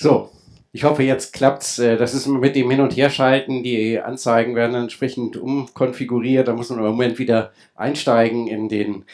So, ich hoffe, jetzt klappt's. Äh, das ist mit dem Hin- und Herschalten. Die Anzeigen werden entsprechend umkonfiguriert. Da muss man im Moment wieder einsteigen in den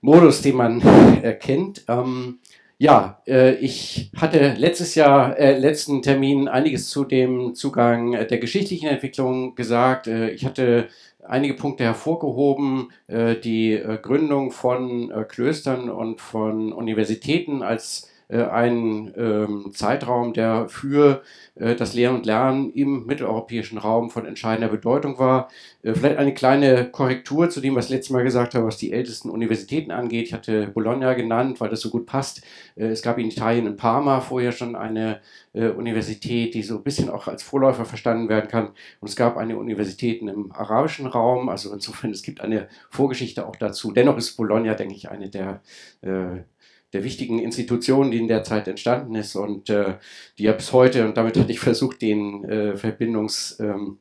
Modus, den man erkennt. Ähm, ja, äh, ich hatte letztes Jahr, äh, letzten Termin einiges zu dem Zugang der geschichtlichen Entwicklung gesagt. Äh, ich hatte einige Punkte hervorgehoben, äh, die äh, Gründung von Klöstern und von Universitäten als äh, ein ähm, Zeitraum, der für äh, das Lehren und Lernen im mitteleuropäischen Raum von entscheidender Bedeutung war. Äh, vielleicht eine kleine Korrektur zu dem, was ich letztes Mal gesagt habe, was die ältesten Universitäten angeht. Ich hatte Bologna genannt, weil das so gut passt. Es gab in Italien in Parma vorher schon eine Universität, die so ein bisschen auch als Vorläufer verstanden werden kann. Und es gab eine Universität im arabischen Raum. Also insofern, es gibt eine Vorgeschichte auch dazu. Dennoch ist Bologna, denke ich, eine der äh, der wichtigen Institution, die in der Zeit entstanden ist. Und äh, die ja bis heute, und damit hatte ich versucht, den äh, Verbindungszweig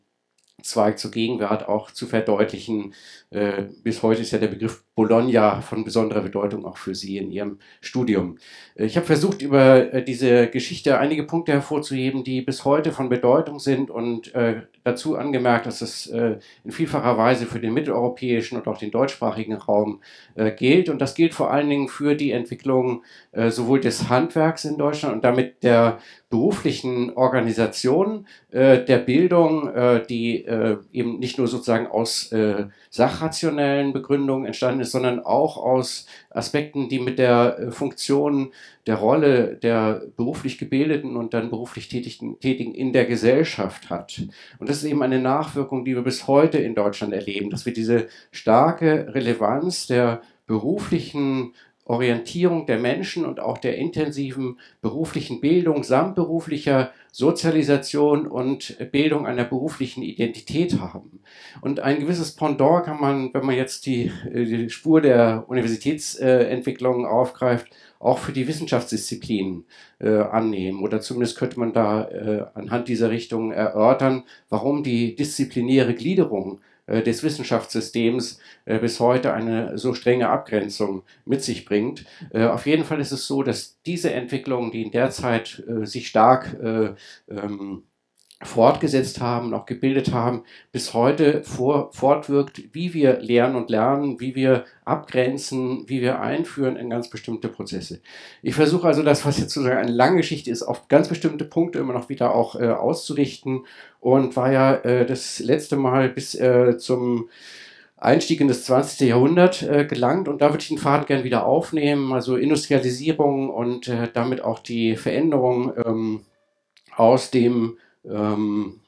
ähm, zur Gegenwart auch zu verdeutlichen, äh, bis heute ist ja der Begriff Bologna von besonderer Bedeutung auch für Sie in Ihrem Studium. Äh, ich habe versucht, über äh, diese Geschichte einige Punkte hervorzuheben, die bis heute von Bedeutung sind. Und äh, dazu angemerkt, dass es äh, in vielfacher Weise für den mitteleuropäischen und auch den deutschsprachigen Raum äh, gilt. Und das gilt vor allen Dingen für die Entwicklung sowohl des Handwerks in Deutschland und damit der beruflichen Organisation der Bildung, die eben nicht nur sozusagen aus Sach sachrationellen Begründungen entstanden ist, sondern auch aus Aspekten, die mit der äh, Funktion, der Rolle der beruflich Gebildeten und dann beruflich Tätigen, Tätigen in der Gesellschaft hat. Und das ist eben eine Nachwirkung, die wir bis heute in Deutschland erleben, dass wir diese starke Relevanz der beruflichen Orientierung der Menschen und auch der intensiven beruflichen Bildung samt beruflicher Sozialisation und Bildung einer beruflichen Identität haben. Und ein gewisses Pendant kann man, wenn man jetzt die, äh, die Spur der Universitätsentwicklung aufgreift, auch für die Wissenschaftsdisziplinen äh, annehmen. Oder zumindest könnte man da äh, anhand dieser Richtung erörtern, warum die disziplinäre Gliederung äh, des Wissenschaftssystems äh, bis heute eine so strenge Abgrenzung mit sich bringt. Äh, auf jeden Fall ist es so, dass diese Entwicklung, die in der Zeit sich stark ähm, fortgesetzt haben, auch gebildet haben, bis heute vor, fortwirkt, wie wir lernen und lernen, wie wir abgrenzen, wie wir einführen in ganz bestimmte Prozesse. Ich versuche also das, was jetzt sozusagen eine lange Geschichte ist, auf ganz bestimmte Punkte immer noch wieder auch äh, auszurichten und war ja äh, das letzte Mal bis äh, zum Einstieg in das 20. Jahrhundert äh, gelangt und da würde ich den Faden gern wieder aufnehmen, also Industrialisierung und äh, damit auch die Veränderung ähm, aus dem ähm,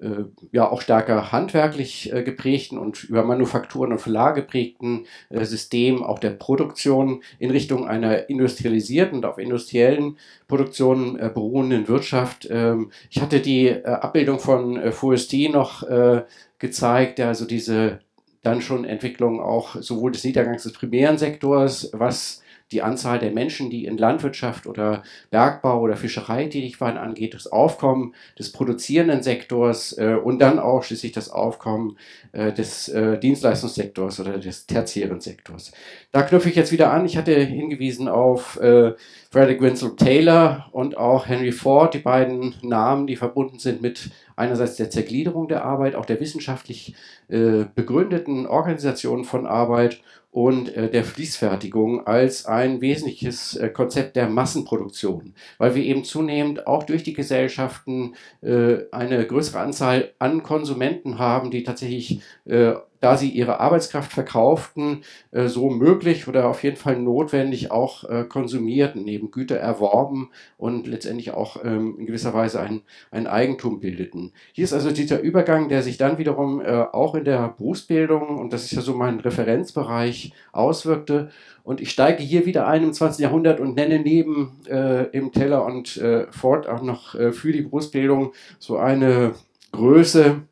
äh, ja auch stärker handwerklich äh, geprägten und über Manufakturen und Verlage geprägten äh, System auch der Produktion in Richtung einer industrialisierten und auf industriellen Produktionen äh, beruhenden Wirtschaft. Ähm, ich hatte die äh, Abbildung von äh, Forestier noch äh, gezeigt, also diese dann schon Entwicklung auch sowohl des Niedergangs des primären Sektors, was die Anzahl der Menschen, die in Landwirtschaft oder Bergbau oder Fischerei tätig waren, angeht, das Aufkommen des produzierenden Sektors äh, und dann auch schließlich das Aufkommen äh, des äh, Dienstleistungssektors oder des tertiären Sektors. Da knüpfe ich jetzt wieder an. Ich hatte hingewiesen auf äh, Frederick Winslow Taylor und auch Henry Ford, die beiden Namen, die verbunden sind mit einerseits der Zergliederung der Arbeit, auch der wissenschaftlich äh, begründeten Organisation von Arbeit und äh, der Fließfertigung als ein wesentliches äh, Konzept der Massenproduktion, weil wir eben zunehmend auch durch die Gesellschaften äh, eine größere Anzahl an Konsumenten haben, die tatsächlich äh, da sie ihre Arbeitskraft verkauften, äh, so möglich oder auf jeden Fall notwendig auch äh, konsumierten, neben Güter erworben und letztendlich auch ähm, in gewisser Weise ein, ein Eigentum bildeten. Hier ist also dieser Übergang, der sich dann wiederum äh, auch in der Berufsbildung, und das ist ja so mein Referenzbereich, auswirkte. Und ich steige hier wieder ein im 20. Jahrhundert und nenne neben äh, im Teller und äh, Ford auch noch äh, für die Berufsbildung so eine Größe,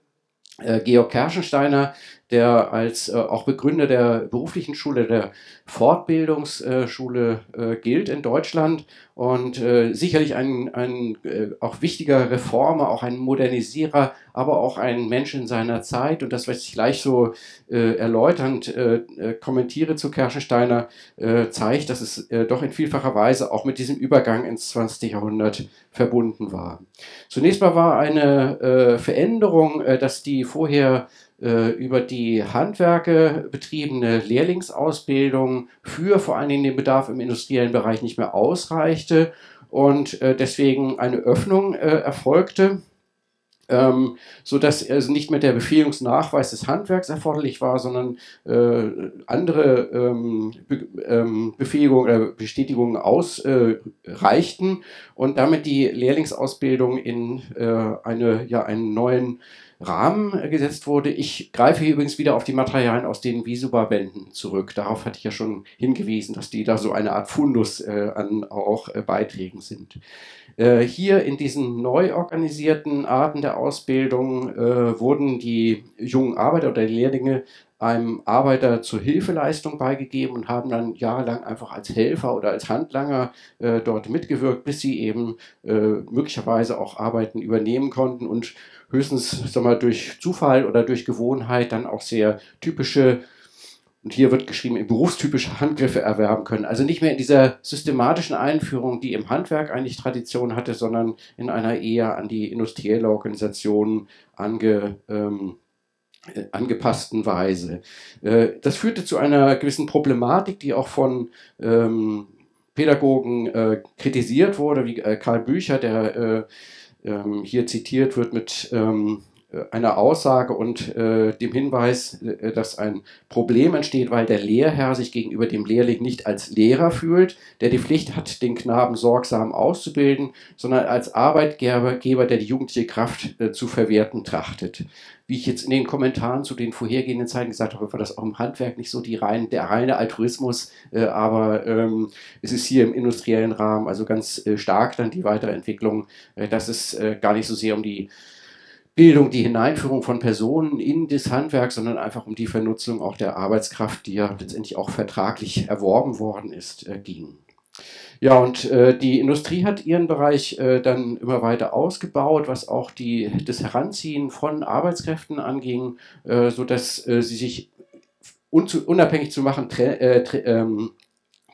Georg Kerschensteiner, der als äh, auch Begründer der beruflichen Schule, der Fortbildungsschule äh, gilt in Deutschland und äh, sicherlich ein, ein äh, auch wichtiger Reformer, auch ein Modernisierer, aber auch ein Mensch in seiner Zeit. Und das, was ich gleich so äh, erläuternd kommentiere zu Kerschensteiner, zeigt, dass es doch in vielfacher Weise auch mit diesem Übergang ins 20. Jahrhundert verbunden war. Zunächst mal war eine Veränderung, dass die vorher über die Handwerke betriebene Lehrlingsausbildung für vor allen Dingen den Bedarf im industriellen Bereich nicht mehr ausreichte und deswegen eine Öffnung erfolgte ähm, so also nicht mehr der Befähigungsnachweis des Handwerks erforderlich war, sondern äh, andere ähm, Be ähm, Befähigungen oder Bestätigungen ausreichten äh, und damit die Lehrlingsausbildung in äh, eine, ja, einen neuen Rahmen gesetzt wurde. Ich greife hier übrigens wieder auf die Materialien aus den Visuba-Bänden zurück. Darauf hatte ich ja schon hingewiesen, dass die da so eine Art Fundus äh, an auch äh, Beiträgen sind. Äh, hier in diesen neu organisierten Arten der Ausbildung äh, wurden die jungen Arbeiter oder die Lehrlinge einem Arbeiter zur Hilfeleistung beigegeben und haben dann jahrelang einfach als Helfer oder als Handlanger äh, dort mitgewirkt, bis sie eben äh, möglicherweise auch Arbeiten übernehmen konnten und höchstens sag mal, durch Zufall oder durch Gewohnheit dann auch sehr typische und hier wird geschrieben, berufstypische Handgriffe erwerben können. Also nicht mehr in dieser systematischen Einführung, die im Handwerk eigentlich Tradition hatte, sondern in einer eher an die industrielle Organisation ange, ähm, äh, angepassten Weise. Äh, das führte zu einer gewissen Problematik, die auch von ähm, Pädagogen äh, kritisiert wurde, wie äh, Karl Bücher, der äh, ähm, hier zitiert wird mit ähm, einer Aussage und äh, dem Hinweis, äh, dass ein Problem entsteht, weil der Lehrherr sich gegenüber dem Lehrling nicht als Lehrer fühlt, der die Pflicht hat, den Knaben sorgsam auszubilden, sondern als Arbeitgeber, der die jugendliche Kraft äh, zu verwerten trachtet. Wie ich jetzt in den Kommentaren zu den vorhergehenden Zeiten gesagt habe, war das auch im Handwerk nicht so die rein, der reine Altruismus, äh, aber ähm, es ist hier im industriellen Rahmen also ganz äh, stark dann die Weiterentwicklung, äh, dass es gar nicht so sehr um die Bildung, die Hineinführung von Personen in das Handwerk, sondern einfach um die Vernutzung auch der Arbeitskraft, die ja letztendlich auch vertraglich erworben worden ist, äh, ging. Ja, und äh, die Industrie hat ihren Bereich äh, dann immer weiter ausgebaut, was auch die, das Heranziehen von Arbeitskräften anging, äh, sodass äh, sie sich unabhängig zu machen äh, ähm,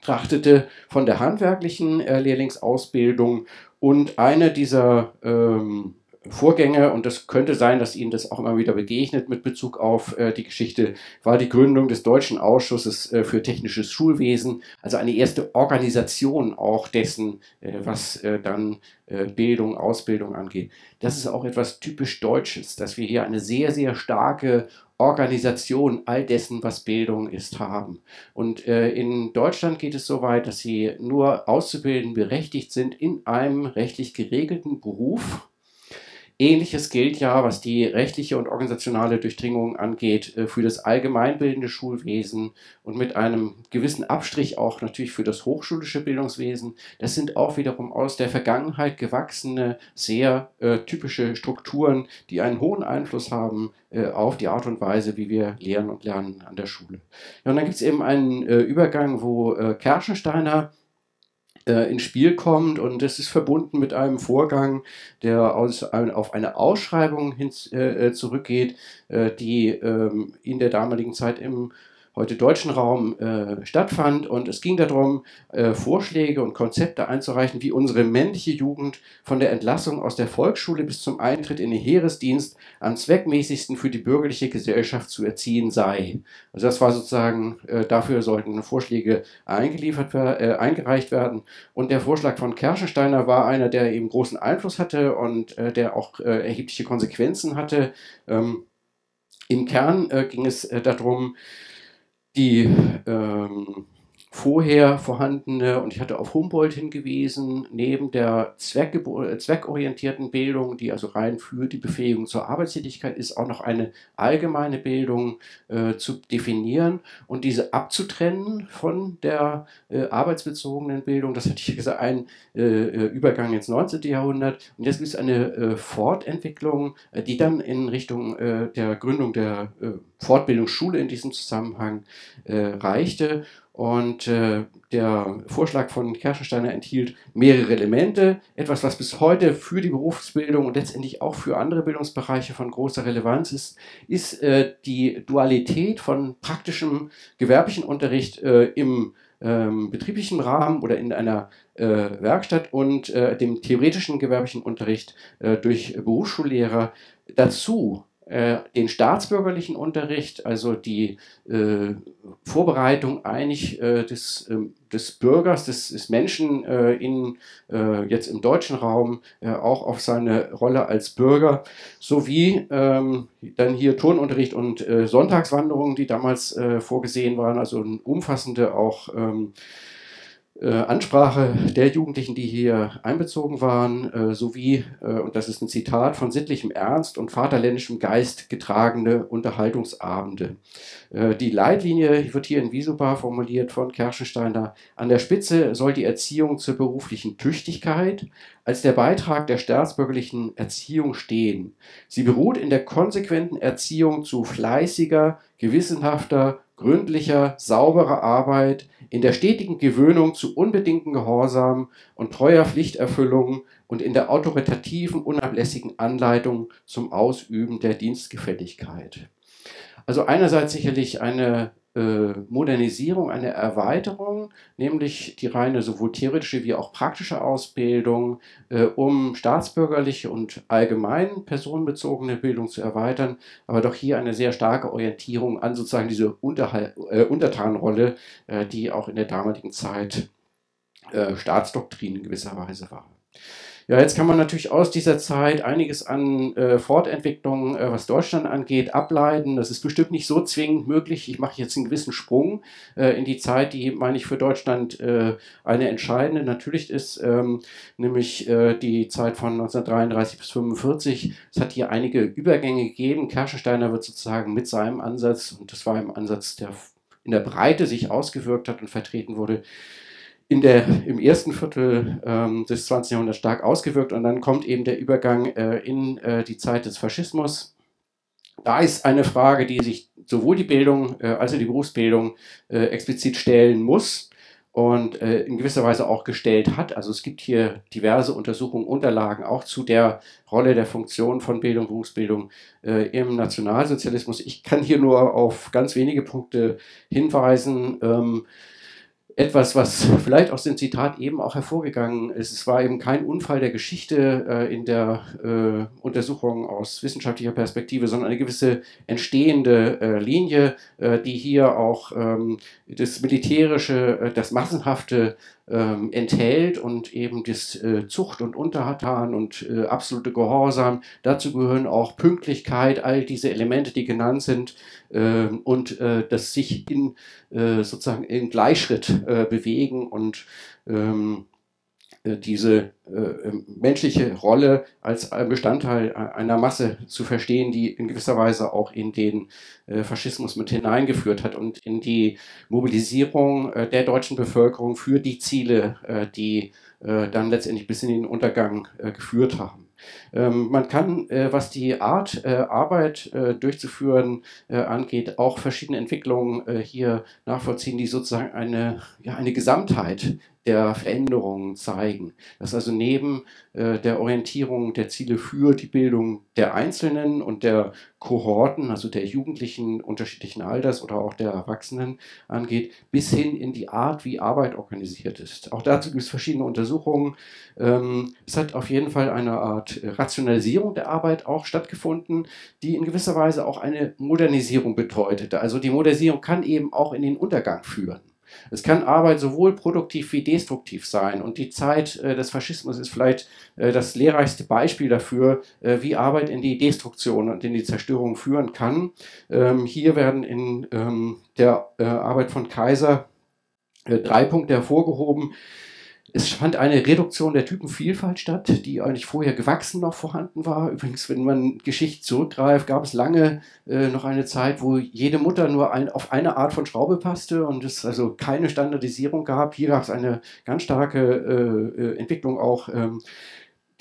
trachtete von der handwerklichen äh, Lehrlingsausbildung. Und eine dieser ähm, Vorgänge, und das könnte sein, dass Ihnen das auch immer wieder begegnet mit Bezug auf äh, die Geschichte, war die Gründung des Deutschen Ausschusses äh, für technisches Schulwesen, also eine erste Organisation auch dessen, äh, was äh, dann äh, Bildung, Ausbildung angeht. Das ist auch etwas typisch Deutsches, dass wir hier eine sehr, sehr starke Organisation all dessen, was Bildung ist, haben. Und äh, in Deutschland geht es so weit, dass sie nur auszubilden berechtigt sind in einem rechtlich geregelten Beruf Ähnliches gilt ja, was die rechtliche und organisationale Durchdringung angeht, äh, für das allgemeinbildende Schulwesen und mit einem gewissen Abstrich auch natürlich für das hochschulische Bildungswesen. Das sind auch wiederum aus der Vergangenheit gewachsene, sehr äh, typische Strukturen, die einen hohen Einfluss haben äh, auf die Art und Weise, wie wir lehren und lernen an der Schule. Ja, und dann gibt es eben einen äh, Übergang, wo äh, Kerschensteiner äh, ins Spiel kommt. Und es ist verbunden mit einem Vorgang, der aus, auf eine Ausschreibung hin, äh, zurückgeht, äh, die ähm, in der damaligen Zeit im heute deutschen Raum äh, stattfand. Und es ging darum, äh, Vorschläge und Konzepte einzureichen, wie unsere männliche Jugend von der Entlassung aus der Volksschule bis zum Eintritt in den Heeresdienst am zweckmäßigsten für die bürgerliche Gesellschaft zu erziehen sei. Also das war sozusagen, äh, dafür sollten Vorschläge eingeliefert, äh, eingereicht werden. Und der Vorschlag von Kerschensteiner war einer, der eben großen Einfluss hatte und äh, der auch äh, erhebliche Konsequenzen hatte. Ähm, Im Kern ging es darum, die ähm, vorher vorhandene, und ich hatte auf Humboldt hingewiesen, neben der äh, zweckorientierten Bildung, die also rein für die Befähigung zur Arbeitstätigkeit ist, auch noch eine allgemeine Bildung äh, zu definieren und diese abzutrennen von der äh, arbeitsbezogenen Bildung. Das hatte ich gesagt, ein äh, äh Übergang ins 19. Jahrhundert. Und jetzt gibt es eine äh, Fortentwicklung, die dann in Richtung der Gründung der Fortbildungsschule in diesem Zusammenhang reichte Und äh, der Vorschlag von Kerschensteiner enthielt mehrere Elemente. Etwas, was bis heute für die Berufsbildung und letztendlich auch für andere Bildungsbereiche von großer Relevanz ist, ist äh, die Dualität von praktischem gewerblichen Unterricht äh, im ähm, betrieblichen Rahmen oder in einer äh, Werkstatt und äh, dem theoretischen gewerblichen Unterricht äh, durch Berufsschullehrer. Dazu den staatsbürgerlichen Unterricht, also die äh, Vorbereitung eigentlich äh, des, ähm, des Bürgers, des, des Menschen äh, in, äh, jetzt im deutschen Raum äh, auch auf seine Rolle als Bürger, sowie ähm, dann hier Turnunterricht und Sonntagswanderungen, die damals vorgesehen waren, also eine umfassende auch ähm, äh, Ansprache der Jugendlichen, die hier einbezogen waren, äh, sowie, äh, und das ist ein Zitat, von sittlichem Ernst und vaterländischem Geist getragene Unterhaltungsabende. Äh, die Leitlinie wird hier in Wiesobar formuliert von Kerschensteiner. An der Spitze soll die Erziehung zur beruflichen Tüchtigkeit als der Beitrag der staatsbürgerlichen Erziehung stehen. Sie beruht in der konsequenten Erziehung zu fleißiger, gewissenhafter, gründlicher, sauberer Arbeit, in der stetigen Gewöhnung zu unbedingten Gehorsam und treuer Pflichterfüllung und in der autoritativen, unablässigen Anleitung zum Ausüben der Dienstgefälligkeit. Also einerseits sicherlich eine Modernisierung, eine Erweiterung, nämlich die reine sowohl theoretische wie auch praktische Ausbildung, äh, um staatsbürgerliche und allgemein personenbezogene Bildung zu erweitern, aber doch hier eine sehr starke Orientierung an sozusagen diese Unterhal äh, Untertanrolle, äh, die auch in der damaligen Zeit äh, Staatsdoktrin in gewisser Weise war. Ja, jetzt kann man natürlich aus dieser Zeit einiges an äh, Fortentwicklungen, äh, was Deutschland angeht, ableiten. Das ist bestimmt nicht so zwingend möglich. Ich mache jetzt einen gewissen Sprung äh, in die Zeit, die, meine ich, für Deutschland äh, eine entscheidende natürlich ist, ähm, nämlich äh, die Zeit von 1933 bis 1945. Es hat hier einige Übergänge gegeben. Kerschensteiner wird sozusagen mit seinem Ansatz, und das war ein Ansatz, der in der Breite sich ausgewirkt hat und vertreten wurde, in der, im ersten Viertel ähm, des 20. Jahrhunderts stark ausgewirkt und dann kommt eben der Übergang äh, in äh, die Zeit des Faschismus. Da ist eine Frage, die sich sowohl die Bildung äh, als auch die Berufsbildung äh, explizit stellen muss und äh, in gewisser Weise auch gestellt hat. Also es gibt hier diverse Untersuchungen, Unterlagen auch zu der Rolle der Funktion von Bildung, Berufsbildung äh, im Nationalsozialismus. Ich kann hier nur auf ganz wenige Punkte hinweisen. Ähm, etwas, was vielleicht aus dem Zitat eben auch hervorgegangen ist. Es war eben kein Unfall der Geschichte äh, in der äh, Untersuchung aus wissenschaftlicher Perspektive, sondern eine gewisse entstehende äh, Linie, äh, die hier auch ähm, das Militärische, äh, das Massenhafte ähm, enthält und eben das äh, Zucht und Untertan und äh, absolute Gehorsam. Dazu gehören auch Pünktlichkeit, all diese Elemente, die genannt sind äh, und das sich in äh, sozusagen in Gleichschritt äh, bewegen und ähm, äh, diese äh, ähm, menschliche Rolle als Bestandteil einer Masse zu verstehen, die in gewisser Weise auch in den äh, Faschismus mit hineingeführt hat und in die Mobilisierung äh, der deutschen Bevölkerung für die Ziele, äh, die äh, dann letztendlich bis in den Untergang geführt haben. Ähm, man kann, äh, was die Art, äh, Arbeit äh, durchzuführen angeht, auch verschiedene Entwicklungen hier nachvollziehen, die sozusagen eine, ja, eine Gesamtheit der Veränderungen zeigen. Dass also neben äh, der Orientierung der Ziele für die Bildung der Einzelnen und der Kohorten, also der Jugendlichen unterschiedlichen Alters oder auch der Erwachsenen angeht, bis hin in die Art, wie Arbeit organisiert ist. Auch dazu gibt es verschiedene Untersuchungen. Ähm, es hat auf jeden Fall eine Art Rationalisierung der Arbeit auch stattgefunden, die in gewisser Weise auch eine Modernisierung bedeutete. Also die Modernisierung kann eben auch in den Untergang führen. Es kann Arbeit sowohl produktiv wie destruktiv sein. Und die Zeit äh, des Faschismus ist vielleicht äh, das lehrreichste Beispiel dafür, äh, wie Arbeit in die Destruktion und in die Zerstörung führen kann. Ähm, hier werden in ähm, der äh, Arbeit von Kaiser äh, drei Punkte hervorgehoben, es fand eine Reduktion der Typenvielfalt statt, die eigentlich vorher gewachsen noch vorhanden war. Übrigens, wenn man Geschichte zurückgreift, gab es lange äh, noch eine Zeit, wo jede Mutter nur ein, auf eine Art von Schraube passte und es also keine Standardisierung gab. Hier gab es eine ganz starke äh, äh Entwicklung auch. Ähm,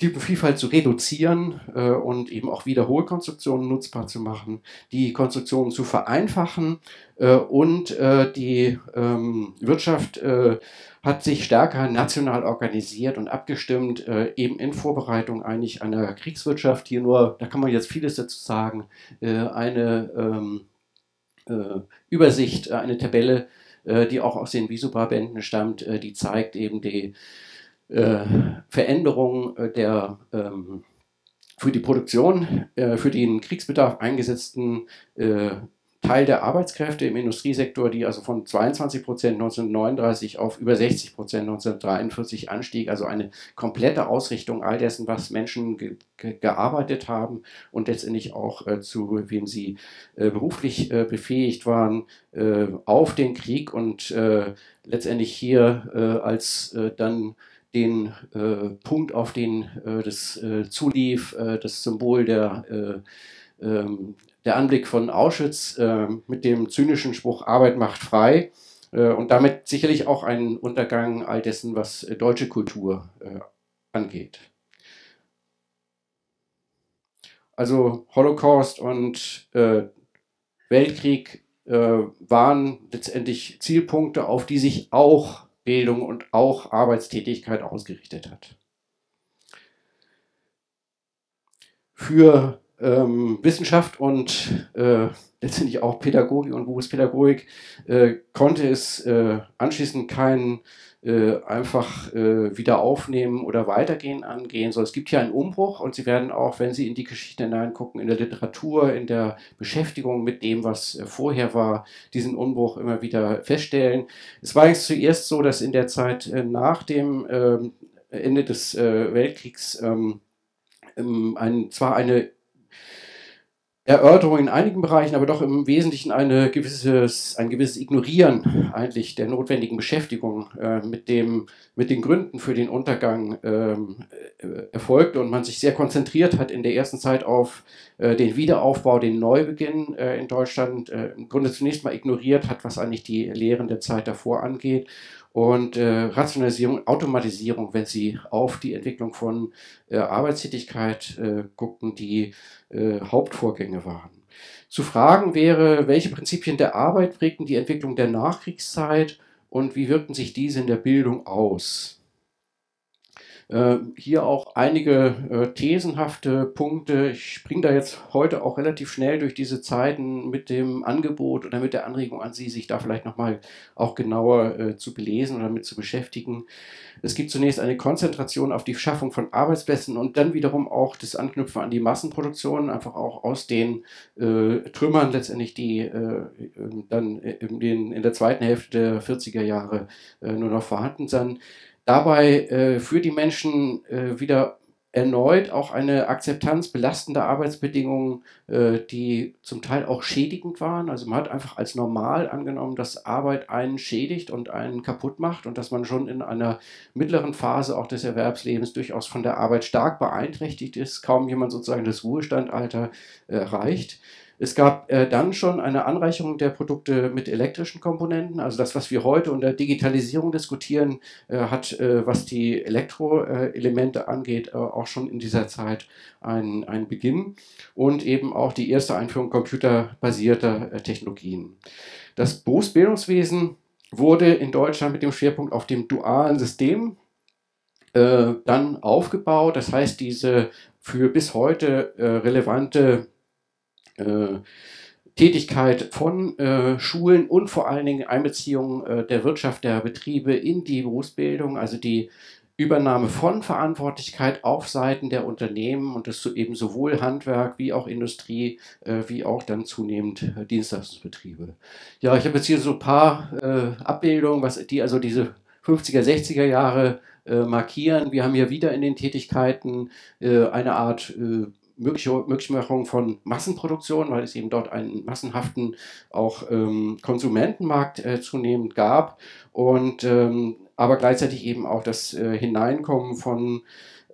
Typenvielfalt zu reduzieren äh, und eben auch Wiederholkonstruktionen nutzbar zu machen, die Konstruktionen zu vereinfachen äh, und äh, die ähm, Wirtschaft äh, hat sich stärker national organisiert und abgestimmt, äh, eben in Vorbereitung eigentlich einer Kriegswirtschaft. Hier nur, da kann man jetzt vieles dazu sagen, äh, eine ähm, Übersicht, eine Tabelle, die auch aus den Visubar-Bänden stammt, die zeigt eben die äh, Veränderung äh, der ähm, für die Produktion, äh, für den Kriegsbedarf eingesetzten äh, Teil der Arbeitskräfte im Industriesektor, die also von 22 Prozent 1939 auf über 60 Prozent 1943 anstieg, also eine komplette Ausrichtung all dessen, was Menschen ge ge gearbeitet haben und letztendlich auch äh, zu wem sie äh, beruflich äh, befähigt waren, äh, auf den Krieg und äh, letztendlich hier äh, als dann den Punkt, auf den das zulief, das Symbol der, äh, ähm, der Anblick von Auschwitz äh, mit dem zynischen Spruch Arbeit macht frei und damit sicherlich auch ein Untergang all dessen, was deutsche Kultur angeht. Also Holocaust und Weltkrieg waren letztendlich Zielpunkte, auf die sich auch Bildung und auch Arbeitstätigkeit ausgerichtet hat. Für ähm, Wissenschaft und äh, letztendlich auch Pädagogik und Berufspädagogik äh, konnte es äh, anschließend keinen äh, einfach äh, wieder aufnehmen oder weitergehen angehen. So, es gibt hier einen Umbruch und Sie werden auch, wenn Sie in die Geschichte hineingucken, in der Literatur, in der Beschäftigung mit dem, was äh, vorher war, diesen Umbruch immer wieder feststellen. Es war jetzt zuerst so, dass in der Zeit nach dem ähm, Ende des Weltkriegs ähm, ähm, ein, zwar eine Erörterung in einigen Bereichen, aber doch im Wesentlichen eine gewisses, ein gewisses Ignorieren eigentlich der notwendigen Beschäftigung äh, mit, dem, mit den Gründen für den Untergang ähm, äh, erfolgte und man sich sehr konzentriert hat in der ersten Zeit auf äh, den Wiederaufbau, den Neubeginn äh, in Deutschland, äh, im Grunde zunächst mal ignoriert hat, was eigentlich die Lehren der Zeit davor angeht und äh, Rationalisierung, Automatisierung, wenn Sie auf die Entwicklung von äh, Arbeitstätigkeit äh, guckten, die äh, Hauptvorgänge waren. Zu fragen wäre, welche Prinzipien der Arbeit prägten die Entwicklung der Nachkriegszeit und wie wirkten sich diese in der Bildung aus? Äh, hier auch einige äh, thesenhafte Punkte. Ich springe da jetzt heute auch relativ schnell durch diese Zeiten mit dem Angebot oder mit der Anregung an Sie, sich da vielleicht nochmal auch genauer äh, zu belesen oder damit zu beschäftigen. Es gibt zunächst eine Konzentration auf die Schaffung von Arbeitsplätzen und dann wiederum auch das Anknüpfen an die Massenproduktion, einfach auch aus den äh, Trümmern letztendlich, die äh, dann in, den, in, der zweiten Hälfte der 40er Jahre äh, nur noch vorhanden sind dabei äh, für die Menschen äh, wieder erneut auch eine Akzeptanz belastender Arbeitsbedingungen, äh, die zum Teil auch schädigend waren. Also man hat einfach als normal angenommen, dass Arbeit einen schädigt und einen kaputt macht und dass man schon in einer mittleren Phase auch des Erwerbslebens durchaus von der Arbeit stark beeinträchtigt ist, kaum jemand sozusagen das Ruhestandalter erreicht. Es gab äh, dann schon eine Anreicherung der Produkte mit elektrischen Komponenten. Also das, was wir heute unter Digitalisierung diskutieren, äh, hat, äh, was die Elektroelemente angeht, äh, auch schon in dieser Zeit einen, Beginn. Und eben auch die erste Einführung computerbasierter äh, Technologien. Das Berufsbildungswesen wurde in Deutschland mit dem Schwerpunkt auf dem dualen System äh, dann aufgebaut. Das heißt, diese für bis heute relevante Tätigkeit von äh, Schulen und vor allen Dingen Einbeziehung äh, der Wirtschaft, der Betriebe in die Berufsbildung, also die Übernahme von Verantwortlichkeit auf Seiten der Unternehmen und das eben sowohl Handwerk wie auch Industrie, äh, wie auch dann zunehmend äh, Dienstleistungsbetriebe. Ja, ich habe jetzt hier so ein paar äh, Abbildungen, was die also diese 50er, 60er Jahre äh, markieren. Wir haben hier wieder in den Tätigkeiten äh, eine Art äh, Möglichmachung von Massenproduktion, weil es eben dort einen massenhaften auch ähm, Konsumentenmarkt äh, zunehmend gab. Und ähm, aber gleichzeitig eben auch das äh, Hineinkommen von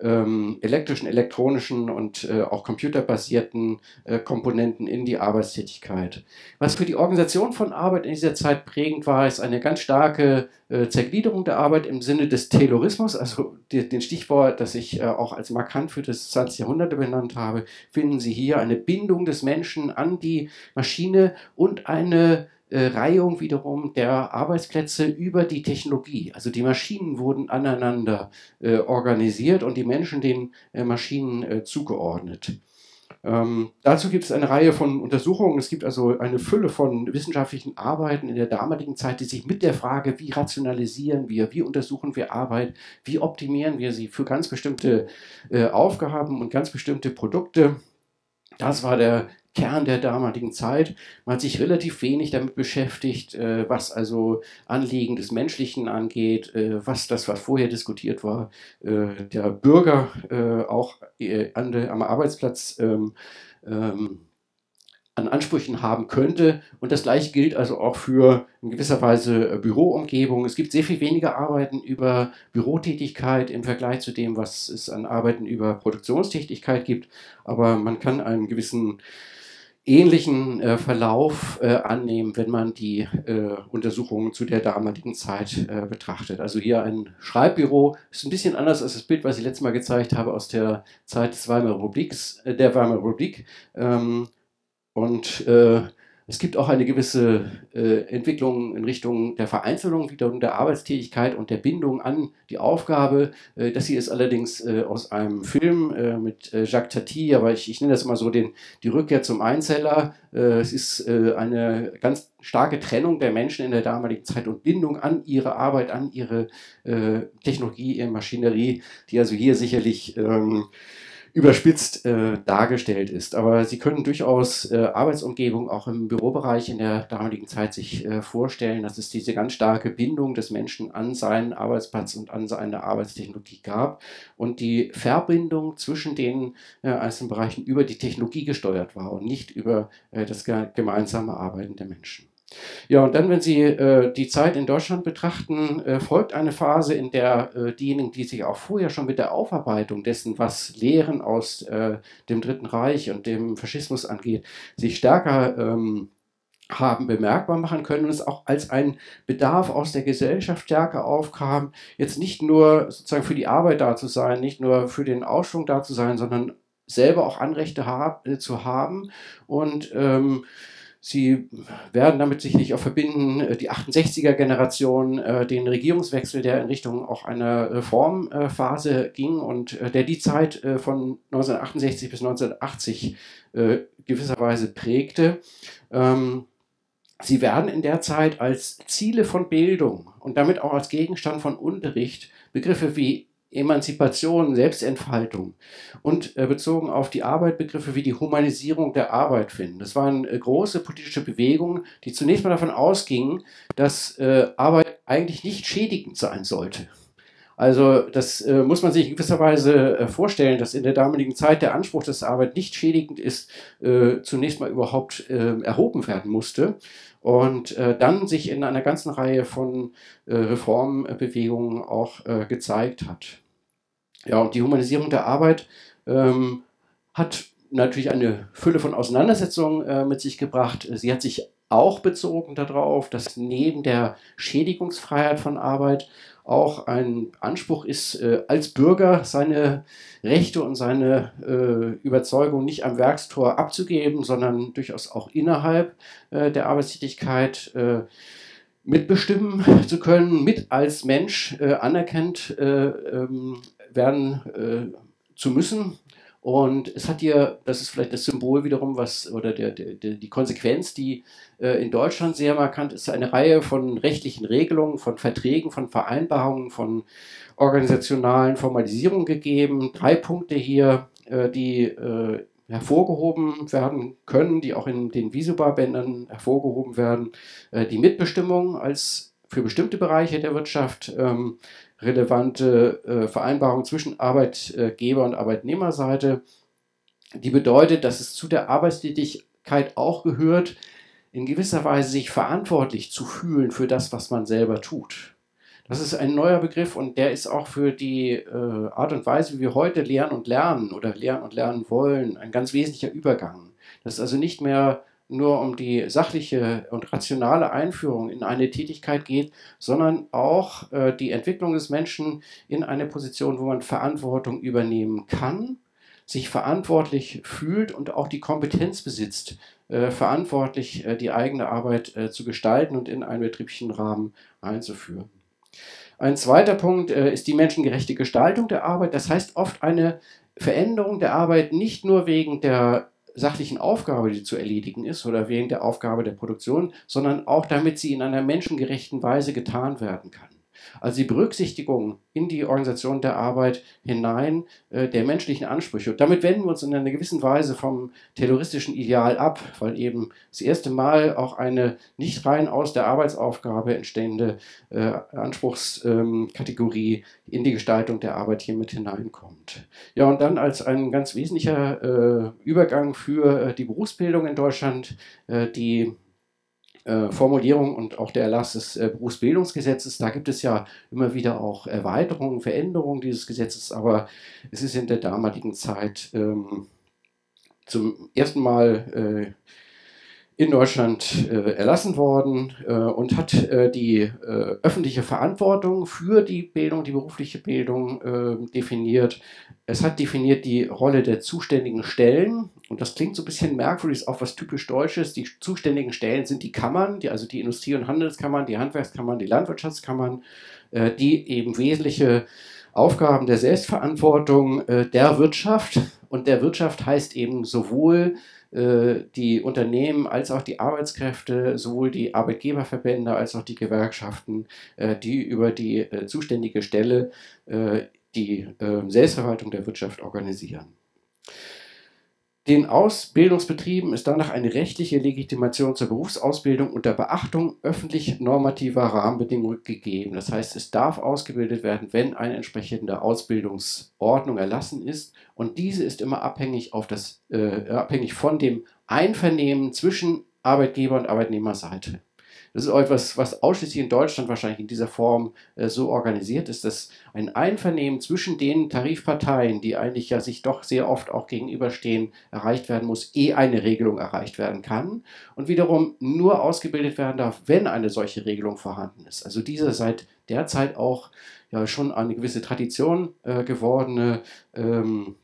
ähm, elektrischen, elektronischen und äh, auch computerbasierten äh, Komponenten in die Arbeitstätigkeit. Was für die Organisation von Arbeit in dieser Zeit prägend war, ist eine ganz starke äh, Zergliederung der Arbeit im Sinne des Taylorismus, also die, den Stichwort, das ich äh, auch als markant für das 20. Jahrhundert benannt habe, finden Sie hier eine Bindung des Menschen an die Maschine und eine äh, Reihung wiederum der Arbeitsplätze über die Technologie. Also die Maschinen wurden aneinander äh, organisiert und die Menschen den äh, Maschinen äh, zugeordnet. Ähm, dazu gibt es eine Reihe von Untersuchungen. Es gibt also eine Fülle von wissenschaftlichen Arbeiten in der damaligen Zeit, die sich mit der Frage, wie rationalisieren wir, wie untersuchen wir Arbeit, wie optimieren wir sie für ganz bestimmte äh, Aufgaben und ganz bestimmte Produkte. Das war der Kern der damaligen Zeit. Man hat sich relativ wenig damit beschäftigt, äh, was also Anliegen des Menschlichen angeht, äh, was das, was vorher diskutiert war, äh, der Bürger äh, auch äh, an de, am Arbeitsplatz ähm, ähm, an Ansprüchen haben könnte. Und das gleiche gilt also auch für in gewisser Weise äh, Büroumgebung. Es gibt sehr viel weniger Arbeiten über Bürotätigkeit im Vergleich zu dem, was es an Arbeiten über Produktionstätigkeit gibt. Aber man kann einen gewissen ähnlichen äh, Verlauf äh, annehmen, wenn man die äh, Untersuchungen zu der damaligen Zeit äh, betrachtet. Also hier ein Schreibbüro ist ein bisschen anders als das Bild, was ich letztes Mal gezeigt habe aus der Zeit des Weimarer Republiks, äh, der Weimarer Republik. Ähm, und äh, es gibt auch eine gewisse äh, Entwicklung in Richtung der Vereinzelung wiederum der Arbeitstätigkeit und der Bindung an die Aufgabe. Äh, das hier ist allerdings äh, aus einem Film äh, mit äh, Jacques Tati, aber ich, ich, nenne das immer so den, die Rückkehr zum Einzeller. Äh, es ist eine ganz starke Trennung der Menschen in der damaligen Zeit und Bindung an ihre Arbeit, an ihre Technologie, ihre Maschinerie, die also hier sicherlich ähm, überspitzt äh, dargestellt ist. Aber Sie können durchaus äh, Arbeitsumgebung auch im Bürobereich in der damaligen Zeit sich äh, vorstellen, dass es diese ganz starke Bindung des Menschen an seinen Arbeitsplatz und an seine Arbeitstechnologie gab und die Verbindung zwischen den äh, einzelnen Bereichen über die Technologie gesteuert war und nicht über äh, das gemeinsame Arbeiten der Menschen. Ja, und dann, wenn Sie äh, die Zeit in Deutschland betrachten, äh, folgt eine Phase, in der äh, diejenigen, die sich auch vorher schon mit der Aufarbeitung dessen, was Lehren aus äh, dem Dritten Reich und dem Faschismus angeht, sich stärker ähm, haben bemerkbar machen können und es auch als ein Bedarf aus der Gesellschaft stärker aufkam, jetzt nicht nur sozusagen für die Arbeit da zu sein, nicht nur für den Ausschwung da zu sein, sondern selber auch Anrechte hab, äh, zu haben und ähm, Sie werden damit sicherlich auch verbinden, äh, die 68er-Generation, äh, den Regierungswechsel, der in Richtung auch einer Reformphase ging und äh, der die Zeit von 1968 bis 1980 gewisserweise prägte. Ähm, sie werden in der Zeit als Ziele von Bildung und damit auch als Gegenstand von Unterricht Begriffe wie Emanzipation, Selbstentfaltung und äh, bezogen auf die Arbeit Begriffe wie die Humanisierung der Arbeit finden. Das waren äh, große politische Bewegungen, die zunächst mal davon ausgingen, dass äh, Arbeit eigentlich nicht schädigend sein sollte. Also das äh, muss man sich in gewisser Weise äh, vorstellen, dass in der damaligen Zeit der Anspruch, dass Arbeit nicht schädigend ist, äh, zunächst mal überhaupt erhoben werden musste und äh, dann sich in einer ganzen Reihe von äh, Reformbewegungen auch äh, gezeigt hat. Ja, und die Humanisierung der Arbeit ähm, hat natürlich eine Fülle von Auseinandersetzungen äh, mit sich gebracht. Sie hat sich auch bezogen darauf, dass neben der Schädigungsfreiheit von Arbeit auch ein Anspruch ist, äh, als Bürger seine Rechte und seine äh, Überzeugung nicht am Werkstor abzugeben, sondern durchaus auch innerhalb äh, der Arbeitstätigkeit äh, mitbestimmen zu können, mit als Mensch äh, anerkannt äh, ähm, werden zu müssen und es hat hier, das ist vielleicht das Symbol wiederum, was, oder der, der, die Konsequenz, die äh, in Deutschland sehr markant ist, eine Reihe von rechtlichen Regelungen, von Verträgen, von Vereinbarungen, von organisationalen Formalisierungen gegeben. Drei Punkte hier, äh, die äh, hervorgehoben werden können, die auch in den Visubar-Bändern hervorgehoben werden. Äh, die Mitbestimmung als für bestimmte Bereiche der Wirtschaft, ähm, relevante äh, Vereinbarung zwischen Arbeitgeber und Arbeitnehmerseite, die bedeutet, dass es zu der Arbeitstätigkeit auch gehört, in gewisser Weise sich verantwortlich zu fühlen für das, was man selber tut. Das ist ein neuer Begriff und der ist auch für die äh, Art und Weise, wie wir heute lernen und lernen oder lernen und lernen wollen, ein ganz wesentlicher Übergang. Das ist also nicht mehr nur um die sachliche und rationale Einführung in eine Tätigkeit geht, sondern auch äh, die Entwicklung des Menschen in eine Position, wo man Verantwortung übernehmen kann, sich verantwortlich fühlt und auch die Kompetenz besitzt, äh, verantwortlich äh, die eigene Arbeit äh, zu gestalten und in einen betrieblichen Rahmen einzuführen. Ein zweiter Punkt äh, ist die menschengerechte Gestaltung der Arbeit. Das heißt oft eine Veränderung der Arbeit nicht nur wegen der sachlichen Aufgabe, die zu erledigen ist, oder wegen der Aufgabe der Produktion, sondern auch damit sie in einer menschengerechten Weise getan werden kann. Also die Berücksichtigung in die Organisation der Arbeit hinein äh, der menschlichen Ansprüche. Und damit wenden wir uns in einer gewissen Weise vom terroristischen Ideal ab, weil eben das erste Mal auch eine nicht rein aus der Arbeitsaufgabe entstehende äh, Anspruchskategorie in die Gestaltung der Arbeit hier mit hineinkommt. Ja, und dann als ein ganz wesentlicher äh, Übergang für äh, die Berufsbildung in Deutschland, äh, die äh, Formulierung und auch der Erlass des äh, Berufsbildungsgesetzes. Da gibt es ja immer wieder auch Erweiterungen, Veränderungen dieses Gesetzes, aber es ist in der damaligen Zeit ähm, zum ersten Mal äh, in Deutschland äh, erlassen worden äh, und hat äh, die äh, öffentliche Verantwortung für die Bildung, die berufliche Bildung äh, definiert. Es hat definiert die Rolle der zuständigen Stellen und das klingt so ein bisschen merkwürdig, ist auch was typisch Deutsches. Die zuständigen Stellen sind die Kammern, die, also die Industrie- und Handelskammern, die Handwerkskammern, die Landwirtschaftskammern, äh, die eben wesentliche Aufgaben der Selbstverantwortung der Wirtschaft und der Wirtschaft heißt eben sowohl äh, die Unternehmen als auch die Arbeitskräfte, sowohl die Arbeitgeberverbände als auch die Gewerkschaften, äh, die über die äh, zuständige Stelle die Selbstverwaltung der Wirtschaft organisieren. Den Ausbildungsbetrieben ist danach eine rechtliche Legitimation zur Berufsausbildung unter Beachtung öffentlich normativer Rahmenbedingungen gegeben. Das heißt, es darf ausgebildet werden, wenn eine entsprechende Ausbildungsordnung erlassen ist. Und diese ist immer abhängig, auf das, äh, abhängig von dem Einvernehmen zwischen Arbeitgeber und Arbeitnehmerseite. Das ist auch etwas, was ausschließlich in Deutschland wahrscheinlich in dieser Form äh, so organisiert ist, dass ein Einvernehmen zwischen den Tarifparteien, die eigentlich ja sich doch sehr oft auch gegenüberstehen, erreicht werden muss, eh eine Regelung erreicht werden kann und wiederum nur ausgebildet werden darf, wenn eine solche Regelung vorhanden ist. Also diese seit derzeit auch ja schon eine gewisse Tradition äh, gewordene ähm,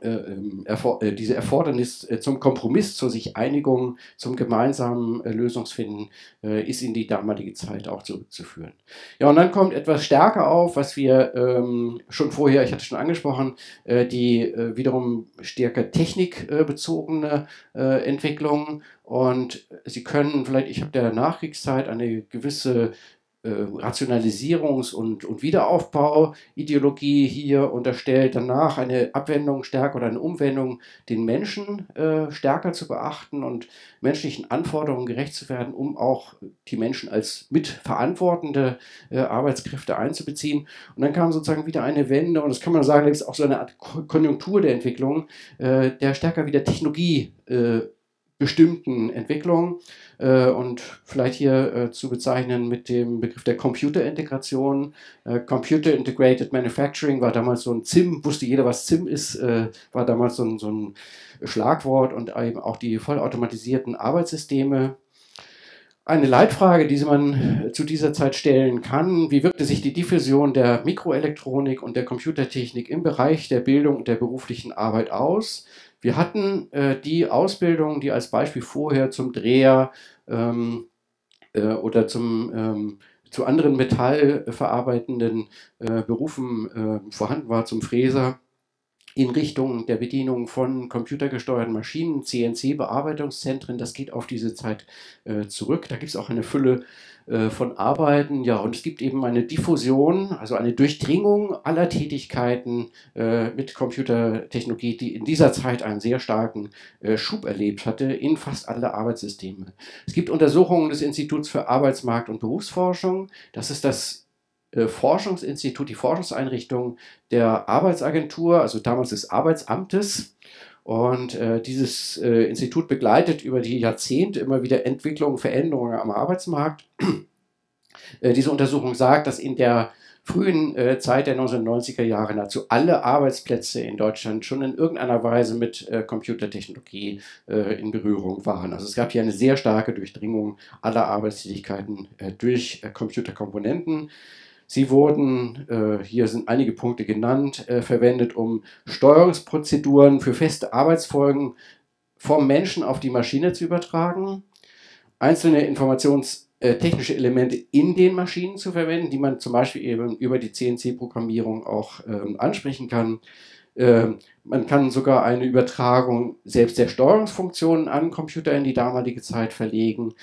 äh, ähm, äh, diese Erfordernis äh, zum Kompromiss, zur sich Einigung, zum gemeinsamen Lösungsfinden ist in die damalige Zeit auch zurückzuführen. Ja, und dann kommt etwas stärker auf, was wir ähm, schon vorher, ich hatte schon angesprochen, die wiederum stärker technikbezogene Entwicklung. Und Sie können vielleicht, ich habe der Nachkriegszeit eine gewisse Rationalisierungs- und, und Wiederaufbau-Ideologie hier unterstellt, danach eine Abwendung stärker oder eine Umwendung, den Menschen äh, stärker zu beachten und menschlichen Anforderungen gerecht zu werden, um auch die Menschen als mitverantwortende äh, Arbeitskräfte einzubeziehen. Und dann kam sozusagen wieder eine Wende, und das kann man sagen, das ist auch so eine Art Konjunktur der Entwicklung, äh, der stärker wieder Technologie äh, bestimmten Entwicklungen äh, und vielleicht hier äh, zu bezeichnen mit dem Begriff der Computerintegration. Äh, Computer Integrated Manufacturing war damals so ein ZIM, wusste jeder, was ZIM ist, äh, war damals so ein, so ein Schlagwort und eben auch die vollautomatisierten Arbeitssysteme. Eine Leitfrage, die man zu dieser Zeit stellen kann, wie wirkte sich die Diffusion der Mikroelektronik und der Computertechnik im Bereich der Bildung und der beruflichen Arbeit aus? Wir hatten äh, die Ausbildung, die als Beispiel vorher zum Dreher ähm, äh, oder zum, ähm, zu anderen metallverarbeitenden äh, Berufen äh, vorhanden war, zum Fräser in Richtung der Bedienung von computergesteuerten Maschinen, CNC-Bearbeitungszentren. Das geht auf diese Zeit äh, zurück. Da gibt es auch eine Fülle von Arbeiten. Ja, und es gibt eben eine Diffusion, also eine Durchdringung aller Tätigkeiten äh, mit Computertechnologie, die in dieser Zeit einen sehr starken äh, Schub erlebt hatte in fast alle Arbeitssysteme. Es gibt Untersuchungen des Instituts für Arbeitsmarkt und Berufsforschung. Das ist das äh, Forschungsinstitut, die Forschungseinrichtung der Arbeitsagentur, also damals des Arbeitsamtes. Und äh, dieses äh, Institut begleitet über die Jahrzehnte immer wieder Entwicklungen, Veränderungen am Arbeitsmarkt. Äh, diese Untersuchung sagt, dass in der frühen äh, Zeit der 1990er Jahre nahezu alle Arbeitsplätze in Deutschland schon in irgendeiner Weise mit äh, Computertechnologie äh, in Berührung waren. Also es gab hier eine sehr starke Durchdringung aller Arbeitstätigkeiten durch Computerkomponenten. Sie wurden, äh, hier sind einige Punkte genannt, verwendet, um Steuerungsprozeduren für feste Arbeitsfolgen vom Menschen auf die Maschine zu übertragen, einzelne Informations- äh, Elemente in den Maschinen zu verwenden, die man zum Beispiel eben über die CNC-Programmierung auch ähm, ansprechen kann. Ähm, man kann sogar eine Übertragung selbst der Steuerungsfunktionen an Computer in die damalige Zeit verlegen.